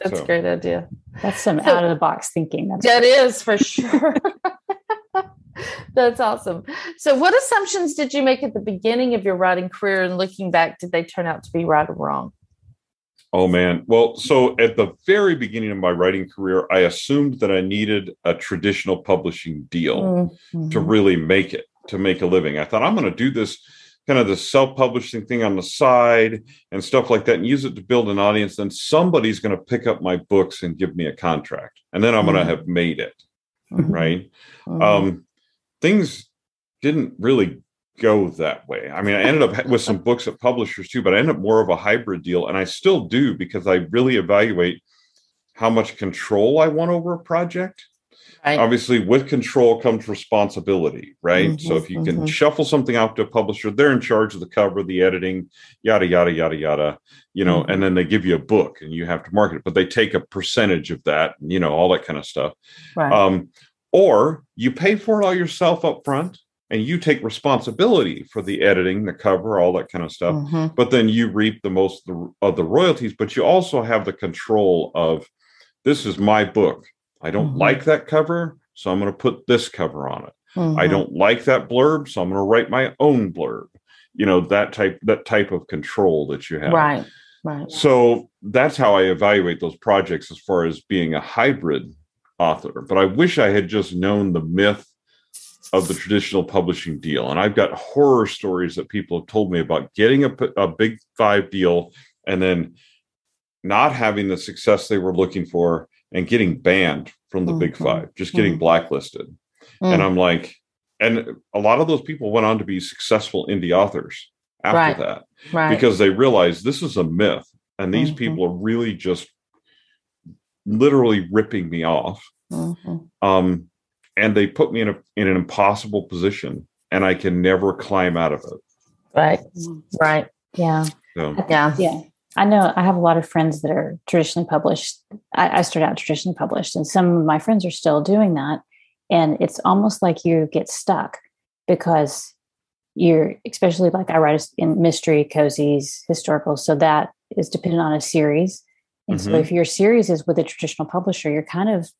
that's so. a great idea. That's some so, out of the box thinking. That's that is for sure. [LAUGHS] [LAUGHS] That's awesome. So, what assumptions did you make at the beginning of your writing career, and looking back, did they turn out to be right or wrong? Oh man. Well, so at the very beginning of my writing career, I assumed that I needed a traditional publishing deal mm-hmm. to really make it, to make a living. I thought I'm going to do this kind of the self-publishing thing on the side and stuff like that and use it to build an audience then somebody's going to pick up my books and give me a contract and then i'm mm-hmm. going to have made it mm-hmm. right mm-hmm. um, things didn't really go that way. I mean, I ended up with some books at publishers too, but I ended up more of a hybrid deal. And I still do because I really evaluate how much control I want over a project. Right. Obviously, with control comes responsibility, right? Mm-hmm, so if you can mm-hmm. shuffle something out to a publisher, they're in charge of the cover, the editing, yada, yada, yada, yada, you know, mm-hmm. and then they give you a book and you have to market it, but they take a percentage of that, you know, all that kind of stuff. Right. Um, or you pay for it all yourself up front and you take responsibility for the editing, the cover, all that kind of stuff. Mm-hmm. But then you reap the most of the, of the, royalties, but you also have the control of this is my book. I don't mm-hmm. like that cover, so I'm going to put this cover on it. Mm-hmm. I don't like that blurb, so I'm going to write my own blurb. You know that type that type of control that you have. Right. Right. So that's how I evaluate those projects as far as being a hybrid author. But I wish I had just known the myth of the traditional publishing deal. And I've got horror stories that people have told me about getting a, a big five deal and then not having the success they were looking for and getting banned from the mm-hmm. big five, just getting mm-hmm. blacklisted. Mm. And I'm like, and a lot of those people went on to be successful indie authors after right. that right. because they realized this is a myth and these mm-hmm. people are really just literally ripping me off. Mm-hmm. Um, and they put me in a in an impossible position and I can never climb out of it. Right. Right. Yeah. So. Yeah. Yeah. I know I have a lot of friends that are traditionally published. I, I started out traditionally published, and some of my friends are still doing that. And it's almost like you get stuck because you're, especially like I write in mystery, cozies, historical. So that is dependent on a series. And mm-hmm. so if your series is with a traditional publisher, you're kind of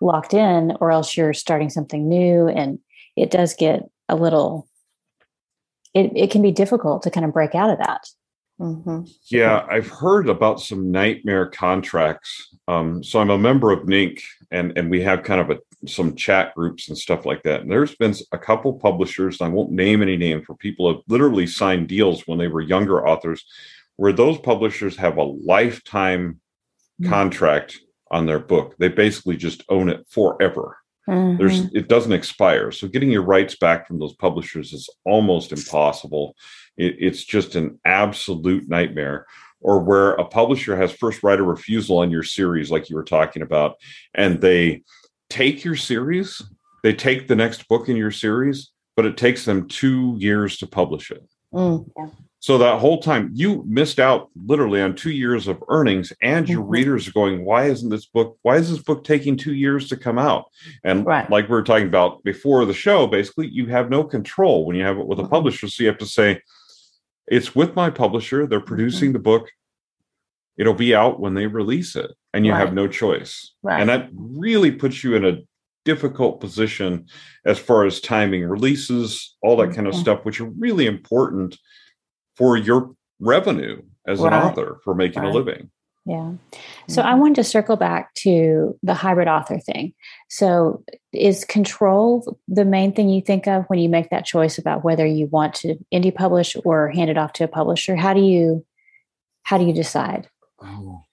locked in or else you're starting something new and it does get a little it, it can be difficult to kind of break out of that mm-hmm. yeah i've heard about some nightmare contracts um, so i'm a member of NINC and and we have kind of a some chat groups and stuff like that and there's been a couple publishers i won't name any names for people have literally signed deals when they were younger authors where those publishers have a lifetime mm-hmm. contract on their book. They basically just own it forever. Mm-hmm. There's it doesn't expire. So getting your rights back from those publishers is almost impossible. It, it's just an absolute nightmare. Or where a publisher has first right of refusal on your series, like you were talking about, and they take your series, they take the next book in your series, but it takes them two years to publish it. Mm, yeah. So that whole time you missed out literally on two years of earnings, and your mm-hmm. readers are going, "Why isn't this book? Why is this book taking two years to come out?" And right. like we were talking about before the show, basically you have no control when you have it with a mm-hmm. publisher. So you have to say, "It's with my publisher. They're producing mm-hmm. the book. It'll be out when they release it, and you right. have no choice." Right. And that really puts you in a difficult position as far as timing releases, all that kind of mm-hmm. stuff, which are really important for your revenue as right. an author for making right. a living. Yeah. So I mm-hmm. wanted to circle back to the hybrid author thing. So is control the main thing you think of when you make that choice about whether you want to indie publish or hand it off to a publisher? How do you how do you decide? Oh,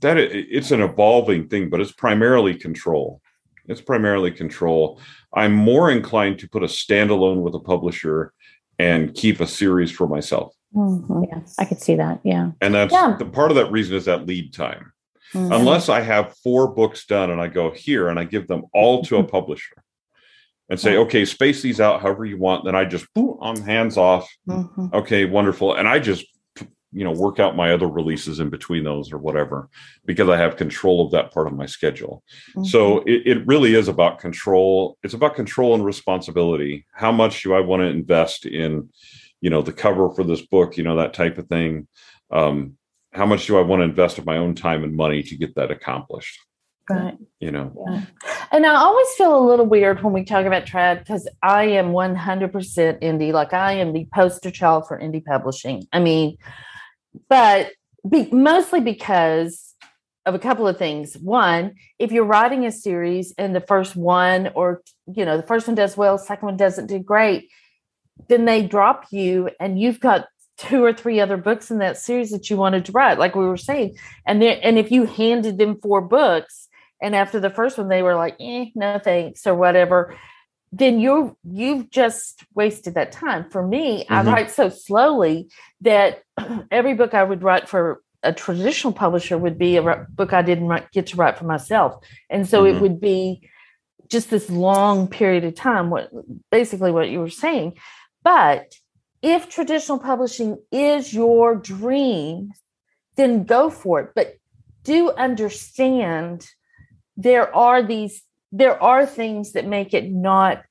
that it's an evolving thing, but it's primarily control. It's primarily control. I'm more inclined to put a standalone with a publisher and keep a series for myself. Mm-hmm. Yeah, I could see that. Yeah. And that's yeah. the part of that reason is that lead time. Mm-hmm. Unless I have four books done and I go here and I give them all to a [LAUGHS] publisher and say, okay, space these out however you want, then I just boom, I'm hands off. Mm-hmm. Okay, wonderful. And I just you know work out my other releases in between those or whatever because i have control of that part of my schedule. Mm-hmm. so it, it really is about control. It's about control and responsibility. How much do i want to invest in you know the cover for this book you know that type of thing? Um how much do i want to invest of my own time and money to get that accomplished? Right you know? Yeah. and i always feel a little weird when we talk about trad because i am 100% indie. Like i am the poster child for indie publishing. I mean but be, mostly because of a couple of things. One, if you're writing a series and the first one or you know the first one does well, second one doesn't do great, then they drop you and you've got two or three other books in that series that you wanted to write, like we were saying. And then and if you handed them four books and after the first one they were like, eh, no thanks or whatever, then you you've just wasted that time. For me, mm-hmm. I write so slowly that [CLEARS THROAT] every book I would write for a traditional publisher would be a book I didn't write, get to write for myself, and so mm-hmm. it would be just this long period of time. What basically what you were saying, but if traditional publishing is your dream, then go for it. But do understand there are these there are things that make it not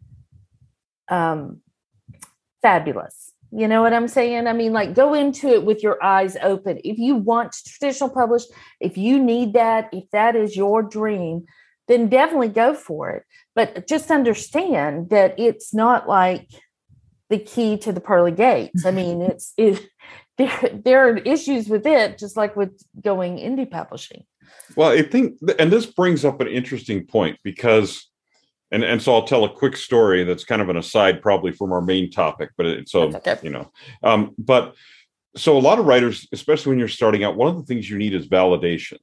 um, fabulous. You know what I'm saying? I mean, like go into it with your eyes open. If you want traditional publish, if you need that, if that is your dream, then definitely go for it. But just understand that it's not like the key to the pearly gates. I mean, it's it, [LAUGHS] there, there are issues with it, just like with going indie publishing. Well, I think, and this brings up an interesting point because, and and so I'll tell a quick story that's kind of an aside, probably from our main topic, but it's so okay. you know, um, but so a lot of writers, especially when you're starting out, one of the things you need is validation.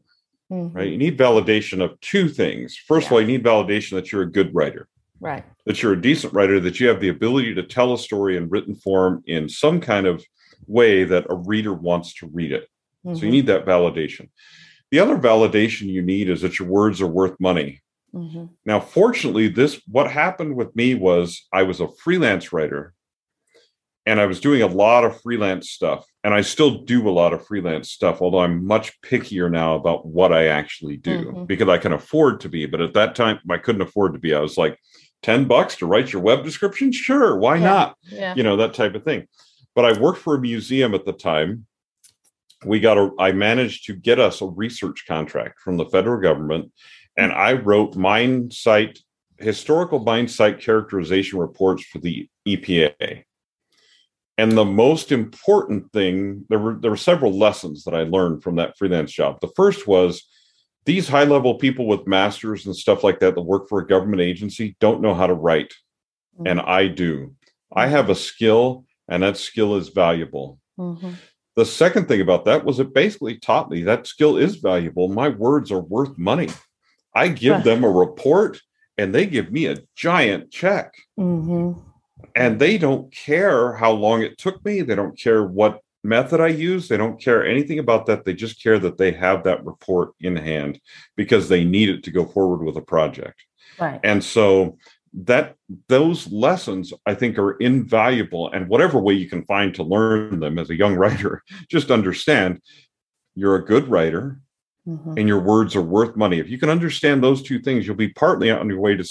Mm-hmm. Right. You need validation of two things. First yeah. of all, you need validation that you're a good writer. Right. That you're a decent writer, that you have the ability to tell a story in written form in some kind of way that a reader wants to read it. Mm-hmm. So you mm-hmm. need that validation. The other validation you need is that your words are worth money. Mm-hmm. Now, fortunately, this what happened with me was I was a freelance writer and I was doing a lot of freelance stuff. And I still do a lot of freelance stuff, although I'm much pickier now about what I actually do mm-hmm. because I can afford to be. But at that time, I couldn't afford to be. I was like, 10 bucks to write your web description? Sure, why yeah. not? Yeah. You know, that type of thing. But I worked for a museum at the time we got a i managed to get us a research contract from the federal government and i wrote mine site historical mine site characterization reports for the epa and the most important thing there were there were several lessons that i learned from that freelance job. The first was these high level people with masters and stuff like that that work for a government agency don't know how to write. Mm-hmm. and i do. I have a skill and that skill is valuable. Mm-hmm. The second thing about that was it basically taught me that skill is valuable. My words are worth money. I give them a report and they give me a giant check. Mm-hmm. And they don't care how long it took me. They don't care what method I use. They don't care anything about that. They just care that they have that report in hand because they need it to go forward with a project. Right. And so that those lessons i think are invaluable and whatever way you can find to learn them as a young [LAUGHS] writer just understand you're a good writer mm-hmm. and your words are worth money. If you can understand those two things you'll be partly on your way to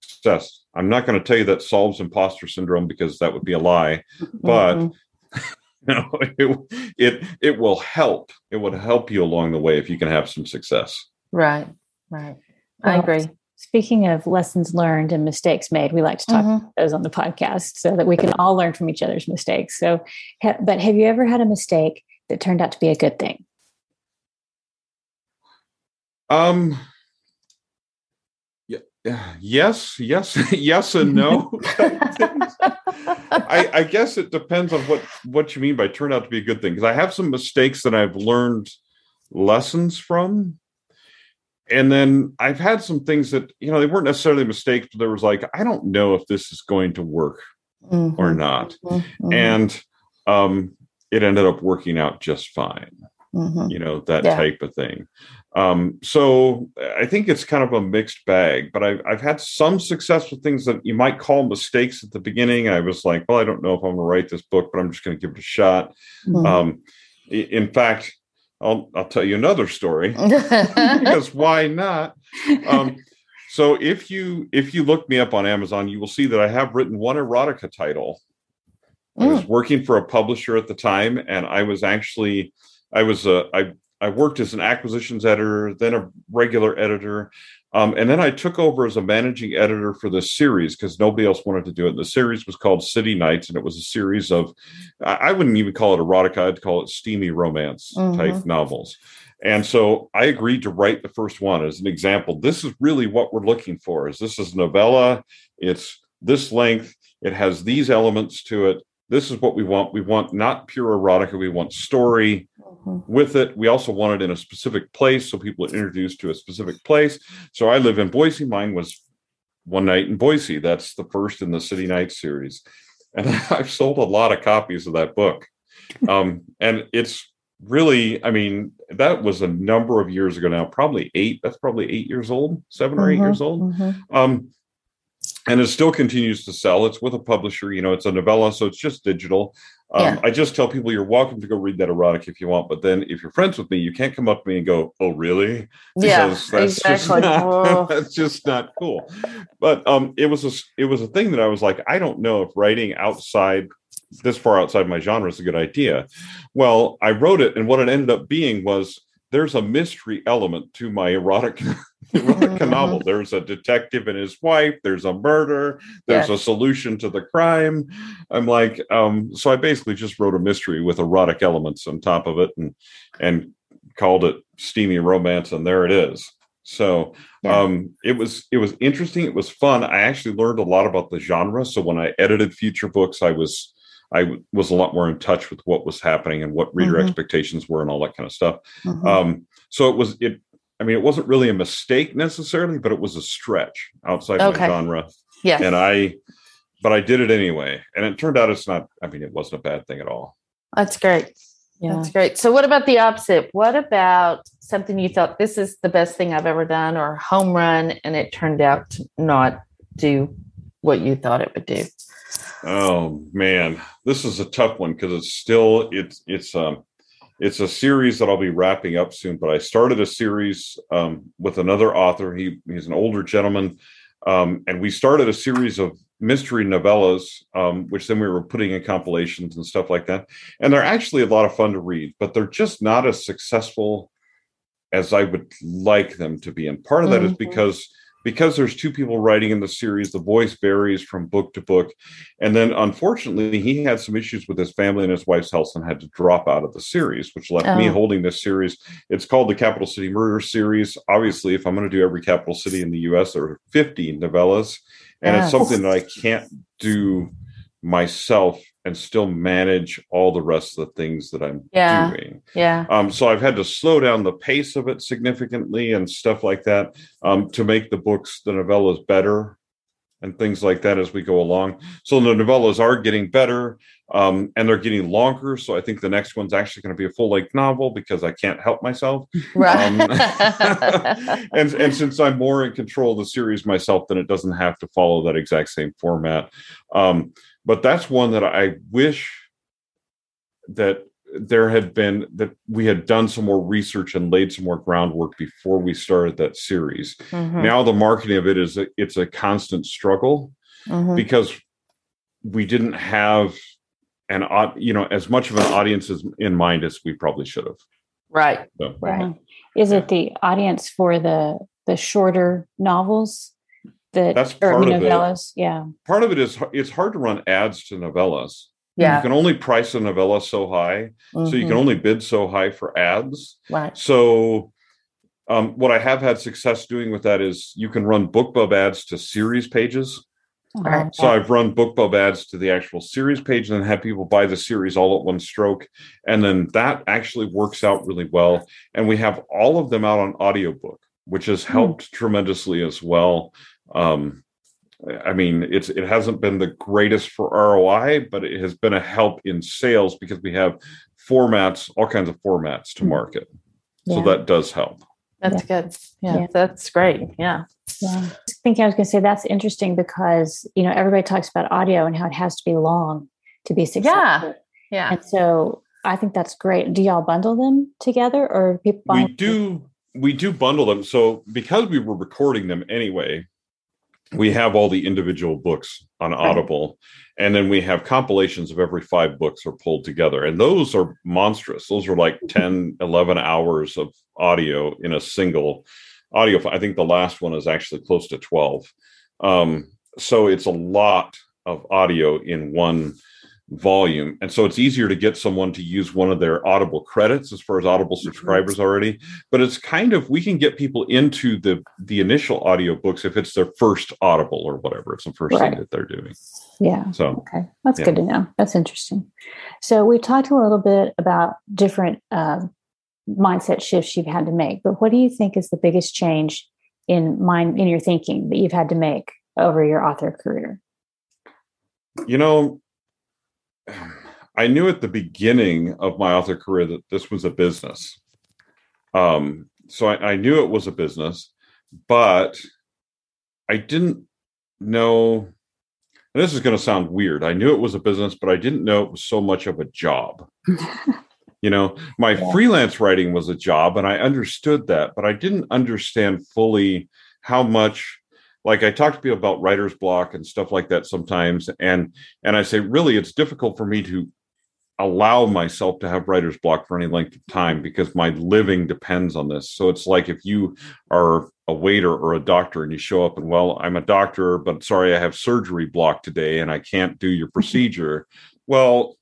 success. I'm not going to tell you that solves imposter syndrome because that would be a lie but mm-hmm. [LAUGHS] you know, it, it it will help. It would help you along the way if you can have some success. Right right. I agree Speaking of lessons learned and mistakes made, we like to talk mm-hmm. those on the podcast so that we can all learn from each other's mistakes. So, ha- but have you ever had a mistake that turned out to be a good thing? Um. Yeah, yes, yes, [LAUGHS] yes, and no. [LAUGHS] I, I guess it depends on what what you mean by turned out to be a good thing. Because I have some mistakes that I've learned lessons from and then I've had some things that you know they weren't necessarily mistakes, but there was like I don't know if this is going to work mm-hmm. or not, mm-hmm. and um, it ended up working out just fine. Mm-hmm. You know that yeah. type of thing. Um, so I think it's kind of a mixed bag, but I've I've had some success with things that you might call mistakes at the beginning. I was like, well, I don't know if I'm going to write this book, but I'm just going to give it a shot. Mm-hmm. Um, in fact, I'll I'll tell you another story [LAUGHS] because why not? Um, so if you if you look me up on Amazon, you will see that I have written one erotica title. Mm. I was mm. working for a publisher at the time, and I was actually I was a I I worked as an acquisitions editor, then a regular editor, um, and then I took over as a managing editor for this series because nobody else wanted to do it. The series was called City Nights, and it was a series of, I wouldn't even call it erotica, I'd call it steamy romance mm-hmm. type novels. And so I agreed to write the first one as an example. This is really what we're looking for. Is this is novella? It's this length. It has these elements to it this is what we want. We want not pure erotica. We want story. With it. We also want it in a specific place, so people are introduced to a specific place. So I live in Boise. Mine was One Night in Boise. That's the first in the City Nights series. And [LAUGHS] I've sold a lot of copies of that book. [LAUGHS] Um, and it's really, I mean, that was a number of years ago now, probably eight, that's probably eight years old, 7 or mm-hmm, eight years old. Mm-hmm. Um, and it still continues to sell. It's with a publisher, you know, it's a novella, so it's just digital. Um, yeah. I just tell people you're welcome to go read that erotic if you want, but then if you're friends with me, you can't come up to me and go, "Oh, really?" Because yeah, that's exactly. just not, [LAUGHS] that's just not cool. But um, it was a it was a thing that I was like, I don't know if writing outside this far outside my genre is a good idea. Well, I wrote it, and what it ended up being was there's a mystery element to my erotic [LAUGHS] erotic novel. There's a detective and his wife. There's a murder. There's yes. a solution to the crime. I'm like, um, so I basically just wrote a mystery with erotic elements on top of it, and and called it steamy romance, and there it is. So yeah. um, it was it was interesting. It was fun. I actually learned a lot about the genre. So when I edited future books, I was I was a lot more in touch with what was happening and what reader mm-hmm. expectations were and all that kind of stuff. Mm-hmm. Um, so it was it. I mean, it wasn't really a mistake necessarily, but it was a stretch outside okay. my genre. Yeah, and I, but I did it anyway, and it turned out it's not. I mean, it wasn't a bad thing at all. That's great. Yeah. That's great. So, what about the opposite? What about something you thought this is the best thing I've ever done, or home run, and it turned out to not do what you thought it would do? Oh man, this is a tough one because it's still it's it's um it's a series that I'll be wrapping up soon. But I started a series um, with another author. He he's an older gentleman, um, and we started a series of mystery novellas, um, which then we were putting in compilations and stuff like that. And they're actually a lot of fun to read, but they're just not as successful as I would like them to be. And part of that mm-hmm. is because because there's two people writing in the series, the voice varies from book to book. And then unfortunately, he had some issues with his family and his wife's health and had to drop out of the series, which left oh. me holding this series. It's called the Capital City Murder series. Obviously, if I'm going to do every capital city in the US, there are 50 novellas. And it's something that I can't do myself and still manage all the rest of the things that I'm yeah. doing. Yeah. Um, so I've had to slow down the pace of it significantly and stuff like that um, to make the books, the novellas better and things like that as we go along. So the novellas are getting better um, and they're getting longer. So I think the next one's actually going to be a full length novel because I can't help myself. Right. Um, [LAUGHS] [LAUGHS] and, and since I'm more in control of the series myself, then it doesn't have to follow that exact same format. Um, but that's one that I wish that there had been that we had done some more research and laid some more groundwork before we started that series. Mm-hmm. Now the marketing of it is a, it's a constant struggle mm-hmm. because we didn't have an you know as much of an audience as in mind as we probably should have. Right. So, right. Is it the audience for the the shorter novels? That that's part of novellas. It. Yeah. Part of it is it's hard to run ads to novellas. Yeah. You can only price a novella so high. Mm-hmm. So you can mm-hmm. only bid so high for ads. Right. So um, what I have had success doing with that is you can run BookBub ads to series pages. Right. So I've run BookBub ads to the actual series page and then have people buy the series all at one stroke. And then that actually works out really well. And we have all of them out on audiobook, which has hmm. helped mm. tremendously as well. Um, I mean, it's it hasn't been the greatest for ROI, but it has been a help in sales because we have formats, all kinds of formats to hmm. market. Yeah. So that does help. That's yeah. good. Yeah, yeah, that's great. Yeah. Yeah. I think I was going to say that's interesting because, you know, everybody talks about audio and how it has to be long to be successful. Yeah. Yeah. And so I think that's great. Do y'all bundle them together or people We do we do bundle them. So because we were recording them anyway, we have all the individual books on Audible, and then we have compilations of every five books are pulled together. And those are monstrous. Those are like 10, 11 hours of audio in a single audio. I think the last one is actually close to 12. Um, so it's a lot of audio in one volume. And so it's easier to get someone to use one of their Audible credits as far as Audible mm-hmm. subscribers already. But it's kind of we can get people into the the initial audiobooks if it's their first Audible or whatever. It's the first right. thing that they're doing. Yeah. So okay. That's yeah. good to know. That's interesting. So we talked a little bit about different uh, mindset shifts you've had to make, but what do you think is the biggest change in mind in your thinking that you've had to make over your author career? You know, [SIGHS] I knew at the beginning of my author career that this was a business. Um, so I, I knew it was a business, but I didn't know. And this is going to sound weird. I knew it was a business, but I didn't know it was so much of a job. [LAUGHS] you know, my yeah. freelance writing was a job, and I understood that, but I didn't understand fully how much like i talk to people about writer's block and stuff like that sometimes and and i say really it's difficult for me to allow myself to have writer's block for any length of time because my living depends on this. So it's like if you are a waiter or a doctor and you show up and well, I'm a doctor, but sorry, I have surgery block today and I can't do your mm-hmm. procedure. Well,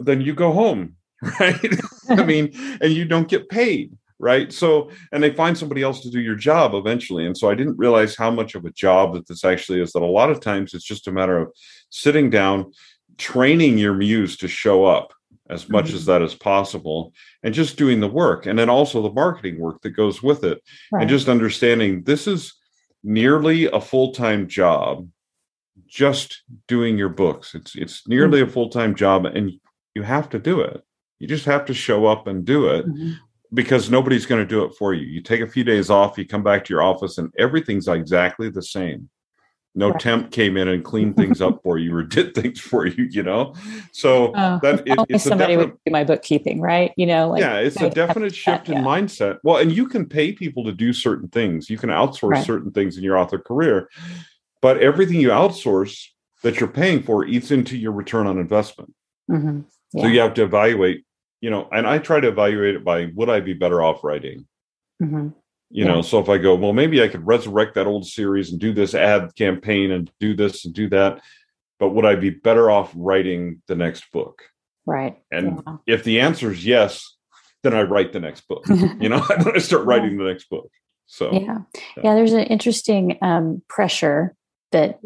then you go home, [LAUGHS] right? I mean, and you don't get paid, right? So, and they find somebody else to do your job eventually. And so I didn't realize how much of a job that this actually is, that a lot of times it's just a matter of sitting down, training your muse to show up as much mm-hmm. as that is possible and just doing the work and then also the marketing work that goes with it right. and just understanding this is nearly a full-time job just doing your books it's it's nearly mm-hmm. a full-time job and you have to do it you just have to show up and do it mm-hmm. Because nobody's going to do it for you you take a few days off you come back to your office and everything's exactly the same no right. temp came in and cleaned things up for you or [LAUGHS] did things for you you know so oh, that it, it's somebody definite, would do my bookkeeping right you know like, yeah it's a definite shift that, in yeah. mindset well and you can pay people to do certain things you can outsource right. certain things in your author career but everything you outsource that you're paying for eats into your return on investment mm-hmm. yeah. so you have to evaluate you know and i try to evaluate it by would i be better off writing? Mm-hmm. You yeah. know so if i go well maybe i could resurrect that old series and do this ad campaign and do this and do that but would i be better off writing the next book? Right. And yeah. if the answer is yes then i write the next book [LAUGHS] you know [LAUGHS] i start writing the next book so. Yeah. Yeah, there's an interesting um, pressure that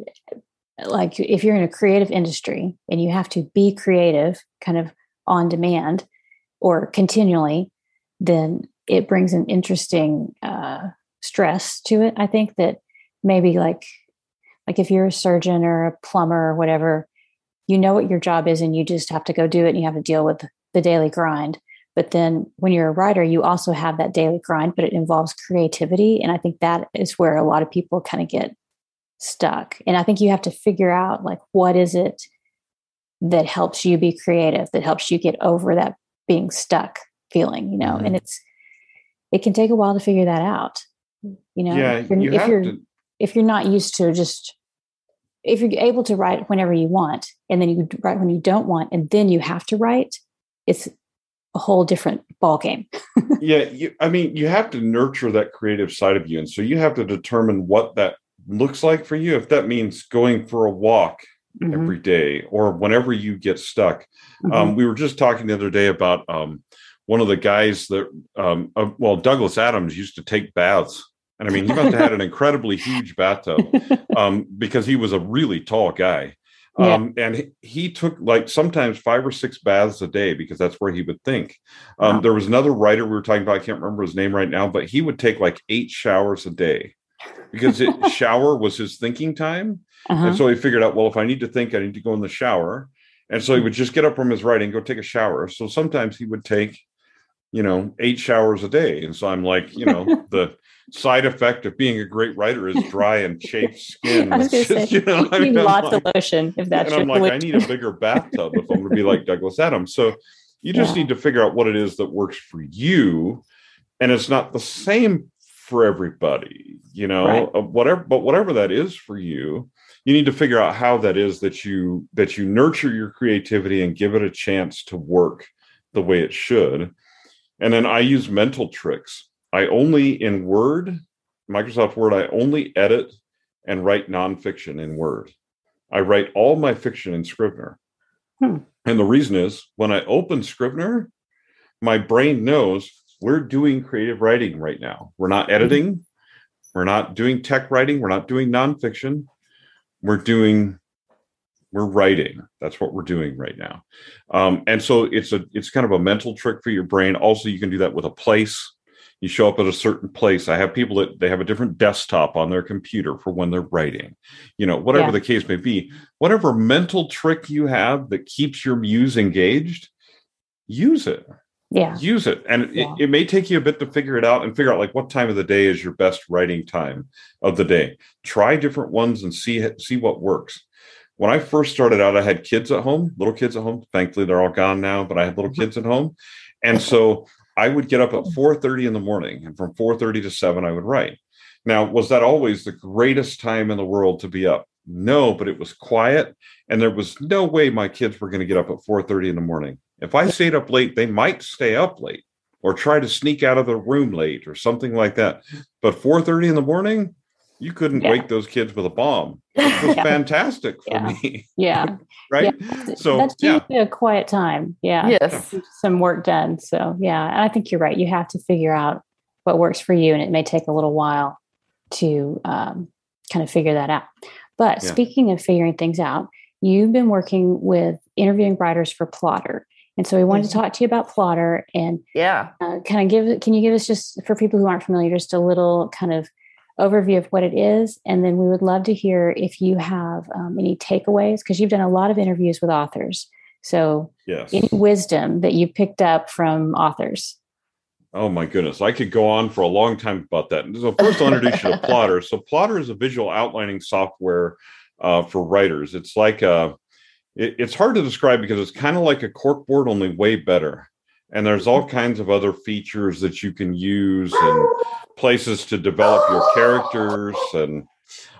like if you're in a creative industry and you have to be creative kind of on demand or continually then it brings an interesting uh, stress to it. I think that maybe like like if you're a surgeon or a plumber or whatever, you know what your job is and you just have to go do it and you have to deal with the daily grind. But then when you're a writer, you also have that daily grind, but it involves creativity. And I think that is where a lot of people kind of get stuck. And I think you have to figure out like what is it that helps you be creative, that helps you get over that being stuck feeling, you know, mm-hmm. and it's it can take a while to figure that out. You know, yeah, if you're, you if, you're to... if you're not used to just if you're able to write whenever you want and then you write when you don't want and then you have to write, it's a whole different ball game. [LAUGHS] yeah, you, I mean, you have to nurture that creative side of you, and so you have to determine what that looks like for you. If that means going for a walk mm-hmm. every day or whenever you get stuck. Um, mm-hmm. Um, we were just talking the other day about um, one of the guys that, um, uh, well, Douglas Adams used to take baths. And I mean, he must have had an [LAUGHS] incredibly huge bathtub um, because he was a really tall guy. Um. And he, took like sometimes five or six baths a day because that's where he would think. Um, wow. There was another writer we were talking about, I can't remember his name right now, but he would take like eight showers a day because it, [LAUGHS] shower was his thinking time. Uh-huh. And so he figured out, well, if I need to think, I need to go in the shower. And so he would just get up from his writing, go take a shower. So sometimes he would take you know, eight showers a day. And so I'm like, you know, [LAUGHS] the side effect of being a great writer is dry and [LAUGHS] chafed skin. I was going to say, [LAUGHS] you know, you need lots like, of lotion if that's. And I'm like, I need a bigger bathtub if I'm going to be like Douglas Adams. So you just yeah. need to figure out what it is that works for you, and it's not the same for everybody. You know, right. Whatever, but whatever that is for you, you need to figure out how that is that you that you nurture your creativity and give it a chance to work the way it should and then I use mental tricks. I only in Word, Microsoft Word, I only edit and write nonfiction in Word. I write all my fiction in Scrivener. Hmm. And the reason is when I open Scrivener, my brain knows we're doing creative writing right now. We're not editing, we're not doing tech writing, we're not doing nonfiction. We're doing we're writing that's what we're doing right now um, and so it's a it's kind of a mental trick for your brain also you can do that with a place You show up at a certain place. I have people that they have a different desktop on their computer for when they're writing. You know, whatever yeah. the case may be, whatever mental trick you have that keeps your muse engaged, use it yeah. Use it. And yeah. it, it, may take you a bit to figure it out and figure out like what time of the day is your best writing time of the day. Try different ones and see see what works. When i first started out i had kids at home little kids at home. Thankfully they're all gone now but i had little mm-hmm. kids at home. And so i would get up at 4.30 in the morning and from 4.30 to 7 i would write. Now was that always the greatest time in the world to be up? No but it was quiet and there was no way my kids were going to get up at 4.30 in the morning if I stayed up late, they might stay up late or try to sneak out of the room late or something like that. But 4:30 in the morning, you couldn't yeah. wake those kids with a bomb. [LAUGHS] It was yeah. fantastic for yeah. me. Yeah. [LAUGHS] right. So that's usually a quiet time. Yeah. Yes. Some work done. So yeah. And I think you're right. You have to figure out what works for you. And it may take a little while to um, kind of figure that out. But speaking of figuring things out, you've been working with interviewing writers for Plottr. And so we wanted to mm-hmm. talk to you about Plottr and yeah, uh, kind of give. Can you give us just for people who aren't familiar, just a little kind of overview of what it is, and then we would love to hear if you have um, any takeaways because you've done a lot of interviews with authors. So, yes. any wisdom that you picked up from authors? Oh my goodness, I could go on for a long time about that. So first, I'll introduce you to [LAUGHS] Plottr. So Plottr is a visual outlining software uh, for writers. It's like a it, it's hard to describe because it's kind of like a corkboard, only way better. And there's all kinds of other features that you can use and places to develop your characters and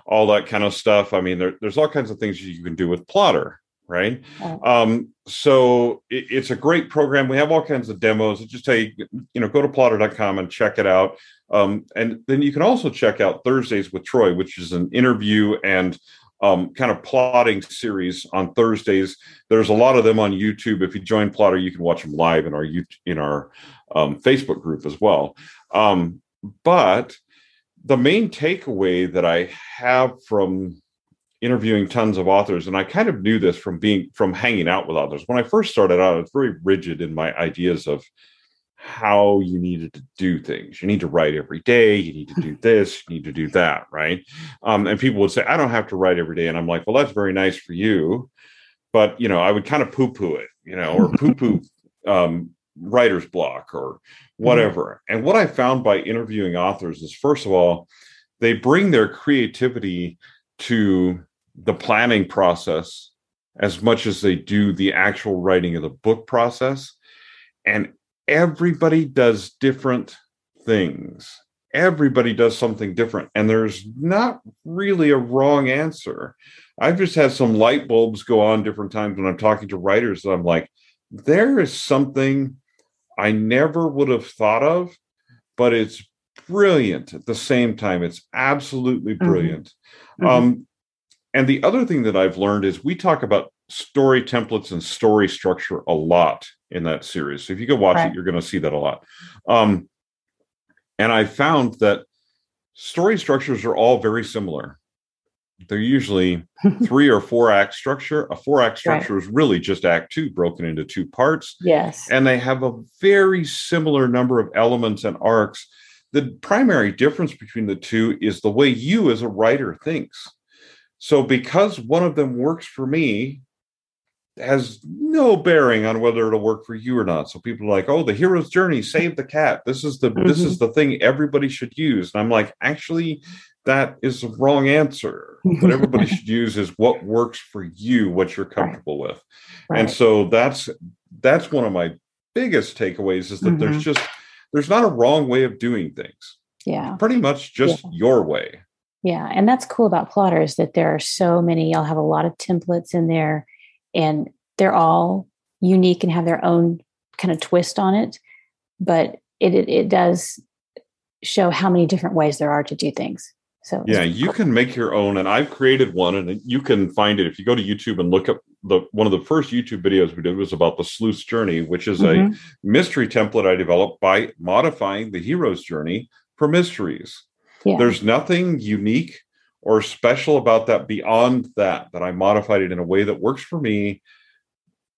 all that kind of stuff. I mean, there, there's all kinds of things you can do with Plottr, right? Um, so it, it's a great program. We have all kinds of demos. Just tell you, you know, go to plottr.com and check it out. Um, and then you can also check out Thursdays with Troy, which is an interview and um, kind of plotting series on Thursdays. There's a lot of them on YouTube. If you join Plottr, you can watch them live in our in our um, Facebook group as well. Um, but the main takeaway that I have from interviewing tons of authors, and I kind of knew this from being from hanging out with authors. When I first started out, I was very rigid in my ideas of how you needed to do things. You need to write every day. You need to do [LAUGHS] this. You need to do that. Right. Um, and people would say, I don't have to write every day. And I'm like, well, that's very nice for you. But, you know, I would kind of poo poo it, you know, or poo poo [LAUGHS] um, writer's block or mm-hmm. whatever. And what I found by interviewing authors is, first of all, they bring their creativity to the planning process as much as they do the actual writing of the book process. And everybody does different things. Everybody does something different, and there's not really a wrong answer. I've just had some light bulbs go on different times when I'm talking to writers that I'm like, there is something I never would have thought of, but it's brilliant at the same time. It's absolutely mm-hmm. brilliant. Mm-hmm. Um, and the other thing that I've learned is we talk about story templates and story structure a lot in that series. So if you go watch right. it, you're going to see that a lot. Um, and I found that story structures are all very similar. They're usually [LAUGHS] three or four act structure. A four act structure right. is really just act two broken into two parts. Yes. And they have a very similar number of elements and arcs. The primary difference between the two is the way you as a writer thinks. So because one of them works for me has no bearing on whether it'll work for you or not. So people are like, "Oh, the hero's journey, save the cat. This is the mm-hmm. this is the thing everybody should use." And I'm like, "Actually, that is the wrong answer. What everybody [LAUGHS] should use is what works for you, what you're comfortable right. with." Right. And so that's that's one of my biggest takeaways is that mm-hmm. there's just there's not a wrong way of doing things. Yeah. Pretty much just yeah. your way. Yeah, and that's cool about Plottr's that there are so many. I'll have a lot of templates in there and they're all unique and have their own kind of twist on it but it, it, it does show how many different ways there are to do things so yeah you can make your own and i've created one and you can find it if you go to youtube and look up the one of the first youtube videos we did was about the sleuth's journey which is mm-hmm. a mystery template i developed by modifying the hero's journey for mysteries yeah. there's nothing unique or special about that beyond that that i modified it in a way that works for me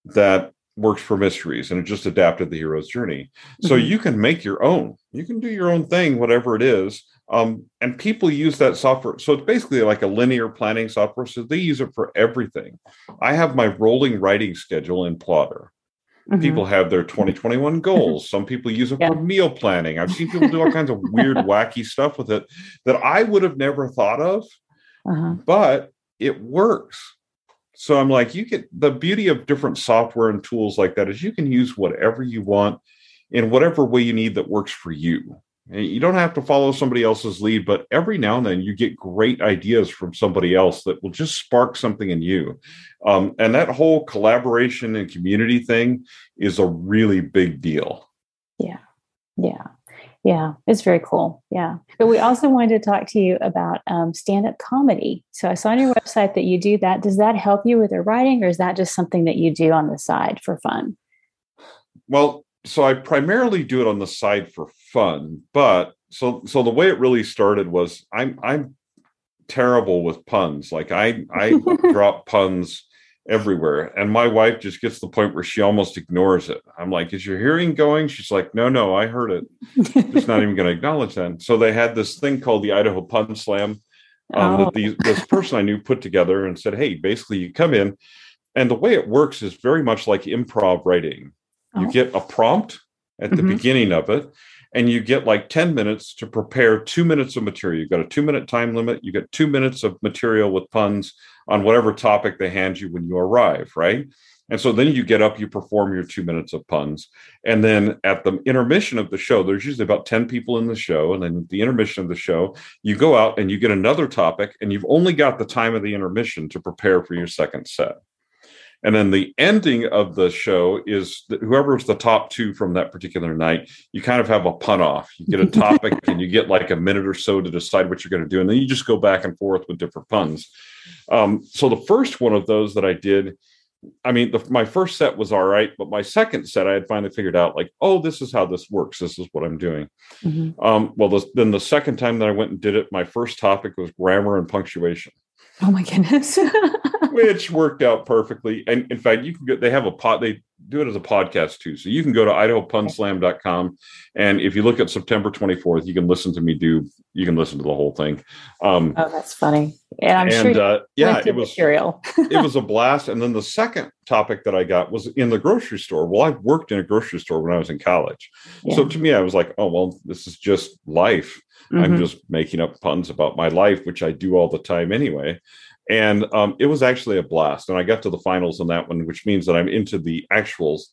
that works for mysteries and it just adapted the hero's journey. So mm-hmm. you can make your own. You can do your own thing whatever it is um, and people use that software. So it's basically like a linear planning software so they use it for everything. I have my rolling writing schedule in Plottr mm-hmm. people have their 2021 goals some people use it [LAUGHS] yeah. for meal planning i've seen people do all kinds of weird [LAUGHS] wacky stuff with it that i would have never thought of uh-huh. but it works so I'm like, you get the beauty of different software and tools like that is you can use whatever you want in whatever way you need that works for you. You don't have to follow somebody else's lead, but every now and then you get great ideas from somebody else that will just spark something in you. Um, and that whole collaboration and community thing is a really big deal. Yeah. Yeah. Yeah, it's very cool. Yeah. But we also wanted to talk to you about um, stand up comedy. So I saw on your website that you do that. Does that help you with your writing or is that just something that you do on the side for fun? Well, so I primarily do it on the side for fun, but so so the way it really started was I'm I'm terrible with puns. Like I I [LAUGHS] drop puns everywhere. And my wife just gets to the point where she almost ignores it. I'm like, is your hearing going? She's like, no, no, I heard it. It's not even going to acknowledge that. So they had this thing called the Idaho Pun Slam um, oh. that the, this person I knew put together and said, hey, basically you come in and the way it works is very much like improv writing. You oh. get a prompt at the mm-hmm. beginning of it and you get like 10 minutes to prepare two minutes of material. You've got a two minute time limit. You get two minutes of material with puns on whatever topic they hand you when you arrive, right? And so then you get up, you perform your two minutes of puns. And then at the intermission of the show, there's usually about 10 people in the show. And then at the intermission of the show, you go out and you get another topic, and you've only got the time of the intermission to prepare for your second set. And then the ending of the show is whoever's the top two from that particular night, you kind of have a pun off. You get a [LAUGHS] topic and you get like a minute or so to decide what you're going to do. And then you just go back and forth with different puns. Um, so the first one of those that I did, I mean, the, my first set was all right, but my second set, I had finally figured out like, oh, this is how this works. This is what I'm doing. Mm-hmm. Um, well, the, then the second time that I went and did it, my first topic was grammar and punctuation. Oh my goodness. [LAUGHS] which worked out perfectly. And in fact, you can get, they have a pot, they do it as a podcast too. So you can go to idahopunslam.com. And if you look at September 24th, you can listen to me do, you can listen to the whole thing. Um, oh, that's funny. And I'm and, sure, uh, yeah, it was, material. it was [LAUGHS] a blast. And then the second topic that I got was in the grocery store. Well, I've worked in a grocery store when I was in college. Yeah. So to me, I was like, oh, well, this is just life. Mm-hmm. I'm just making up puns about my life, which I do all the time anyway. And um, it was actually a blast. And I got to the finals on that one, which means that I'm into the actuals,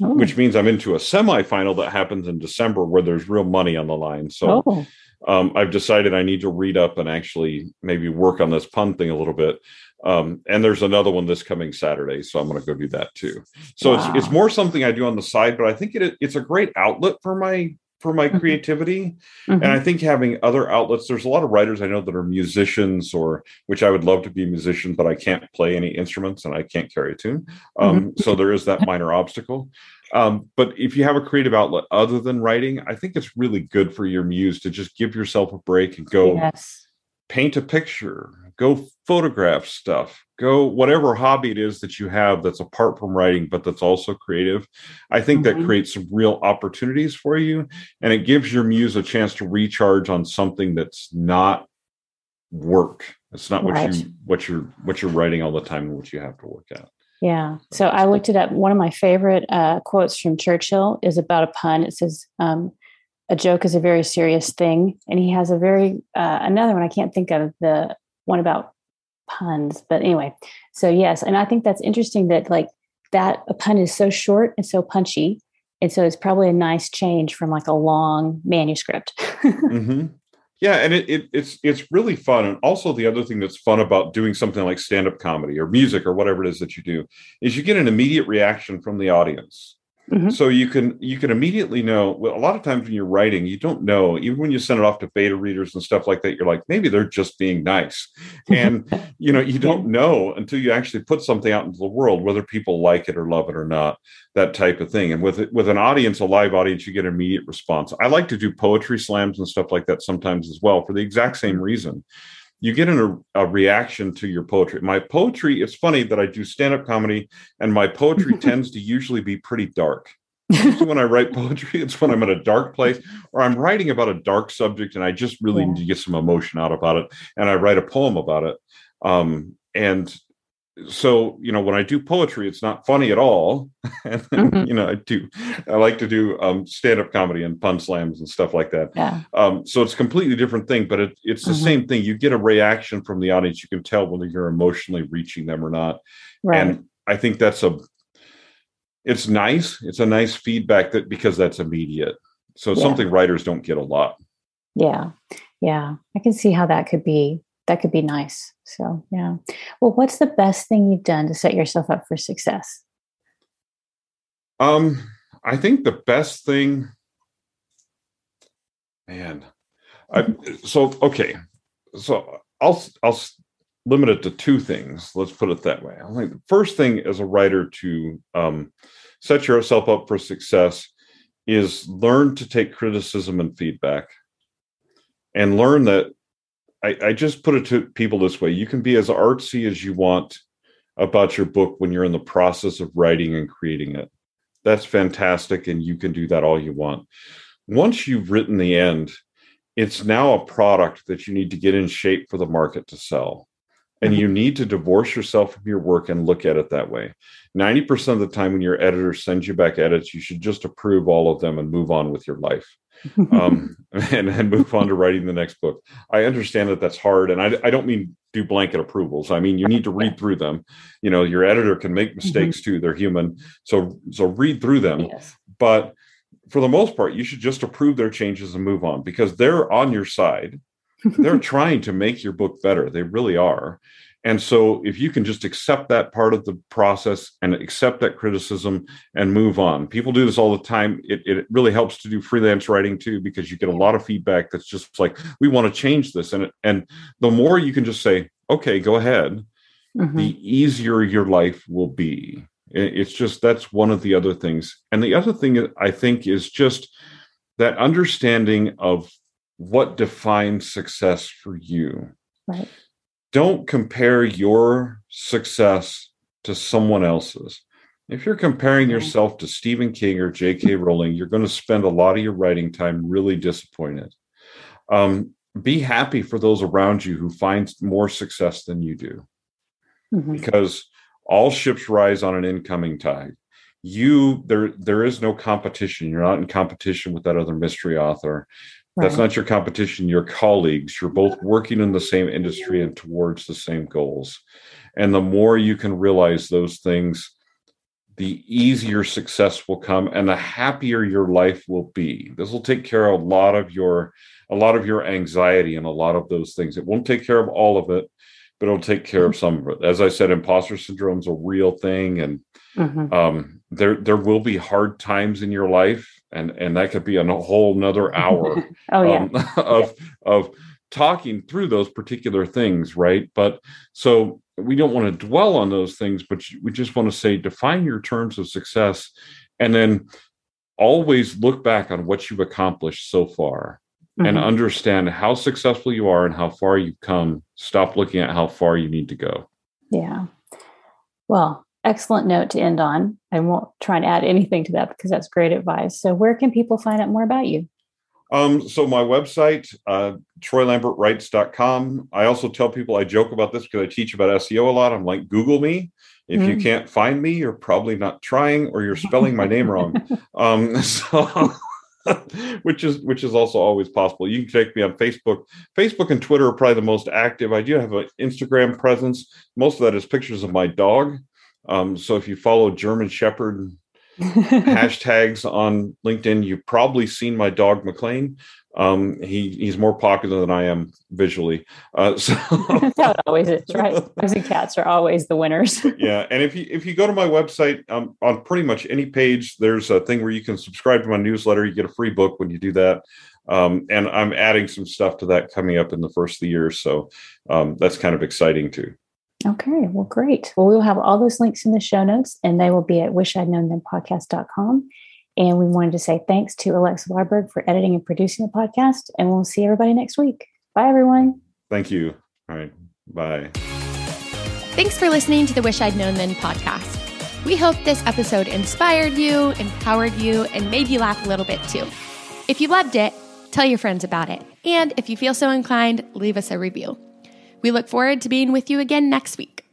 oh. which means I'm into a semifinal that happens in December where there's real money on the line. So oh. um, I've decided I need to read up and actually maybe work on this pun thing a little bit. Um, and there's another one this coming Saturday, so I'm going to go do that too. So wow. it's it's more something I do on the side, but I think it it's a great outlet for my for my mm-hmm. creativity. Mm-hmm. And I think having other outlets, there's a lot of writers I know that are musicians or which I would love to be musicians, but I can't play any instruments and I can't carry a tune. Um, mm-hmm. So there is that [LAUGHS] minor obstacle. Um, but if you have a creative outlet other than writing, I think it's really good for your muse to just give yourself a break and go yes. paint a picture, go photograph stuff. Go whatever hobby it is that you have that's apart from writing but that's also creative i think mm-hmm. that creates some real opportunities for you and it gives your muse a chance to recharge on something that's not work. It's not right. what you what you're what you're writing all the time and what you have to work at. Yeah. So i looked it up. One of my favorite uh, quotes from churchill is about a pun. It says um, a joke is a very serious thing and he has a very uh, another one i can't think of the one about puns. But anyway, so yes, and I think that's interesting that like that a pun is so short and so punchy. And so it's probably a nice change from like a long manuscript. [LAUGHS] mm-hmm. Yeah, and it, it, it's it's really fun. And also the other thing that's fun about doing something like stand-up comedy or music or whatever it is that you do is you get an immediate reaction from the audience. Mm-hmm. So you can you can immediately know. Well, a lot of times when you're writing, you don't know. Even when you send it off to beta readers and stuff like that, you're like, maybe they're just being nice, and [LAUGHS] you know you don't know until you actually put something out into the world whether people like it or love it or not. That type of thing. And with with an audience, a live audience, you get immediate response. I like to do poetry slams and stuff like that sometimes as well for the exact same reason you get an, a, a reaction to your poetry. My poetry, it's funny that I do stand up comedy, and my poetry [LAUGHS] tends to usually be pretty dark. when I write poetry, it's when I'm in a dark place or I'm writing about a dark subject and I just really yeah. need to get some emotion out about it. And I write a poem about it. Um, and so you know when i do poetry it's not funny at all [LAUGHS] and mm-hmm. you know i do i like to do um, stand-up comedy and pun slams and stuff like that yeah. um, so it's a completely different thing but it, it's the mm-hmm. same thing you get a reaction from the audience you can tell whether you're emotionally reaching them or not right. and i think that's a it's nice it's a nice feedback that because that's immediate so it's yeah. something writers don't get a lot yeah yeah i can see how that could be that could be nice. So, yeah. Well, what's the best thing you've done to set yourself up for success? Um, I think the best thing, man. I, so okay, so I'll I'll limit it to two things. Let's put it that way. I think the first thing as a writer to um, set yourself up for success is learn to take criticism and feedback, and learn that I, I just put it to people this way you can be as artsy as you want about your book when you're in the process of writing and creating it. That's fantastic. And you can do that all you want. Once you've written the end, it's now a product that you need to get in shape for the market to sell. And you [LAUGHS] need to divorce yourself from your work and look at it that way. 90% of the time, when your editor sends you back edits, you should just approve all of them and move on with your life um, [LAUGHS] and then move on to writing the next book. I understand that that's hard, and I, I don't mean do blanket approvals. I mean you need to read through them. You know, your editor can make mm-hmm. mistakes mm-hmm. too; they're human. So so read through them. Yes. But for the most part, you should just approve their changes and move on because they're on your side. They're trying to make your book better. They really are. And so, if you can just accept that part of the process and accept that criticism and move on, people do this all the time. It, it really helps to do freelance writing too, because you get a lot of feedback that's just like, we want to change this. And, and the more you can just say, okay, go ahead, mm-hmm. the easier your life will be. It's just that's one of the other things. And the other thing I think is just that understanding of what defines success for you. Right don't compare your success to someone else's. If you're comparing yourself to Stephen King or J.K. Rowling, you're going to spend a lot of your writing time really disappointed. Um, be happy for those around you who find more success than you do, mm-hmm. because all ships rise on an incoming tide. You there there is no competition. You're not in competition with that other mystery author. Right. That's not your competition, your colleagues. You're both working in the same industry and towards the same goals. And the more you can realize those things, the easier success will come and the happier your life will be. This will take care of a lot of your a lot of your anxiety and a lot of those things. It won't take care of all of it, but it'll take care of mm-hmm. some of it. As I said, imposter syndrome is a real thing, and mm-hmm. um, there there will be hard times in your life and and that could be a whole nother hour [LAUGHS] oh, yeah. um, [LAUGHS] of of talking through those particular things right but so we don't want to dwell on those things but we just want to say define your terms of success and then always look back on what you've accomplished so far mm-hmm. and understand how successful you are and how far you've come stop looking at how far you need to go yeah well excellent note to end on. I won't try and add anything to that because that's great advice. So, where can people find out more about you? Um, so my website, uh, troylambertwrites.com. I also tell people I joke about this because I teach about SEO a lot. I'm like, Google me. If mm. you can't find me, you're probably not trying or you're spelling my name wrong. [LAUGHS] Um, [LAUGHS] so which is which is also always possible. You can check me on Facebook. Facebook and Twitter are probably the most active. I do have an Instagram presence. Most of that is pictures of my dog. Um, so if you follow German Shepherd [LAUGHS] hashtags on LinkedIn, you've probably seen my dog McLean. Um, he he's more popular than I am visually. Uh, [LAUGHS] so [LAUGHS] that's how it always is, right? Dogs and cats are always the winners. yeah, and if you if you go to my website, um, on pretty much any page, there's a thing where you can subscribe to my newsletter. You get a free book when you do that. Um, and I'm adding some stuff to that coming up in the first of the year, so um, that's kind of exciting too. Okay, well, great. Well, we'll have all those links in the show notes, and they will be at wishidknown.them And we wanted to say thanks to Alexa Warburg for editing and producing the podcast. And we'll see everybody next week. Bye, everyone. Thank you. All right. Bye. Thanks for listening to the Wish I'd Known Then podcast. We hope this episode inspired you, empowered you, and made you laugh a little bit too. If you loved it, tell your friends about it. And if you feel so inclined, leave us a review. We look forward to being with you again next week.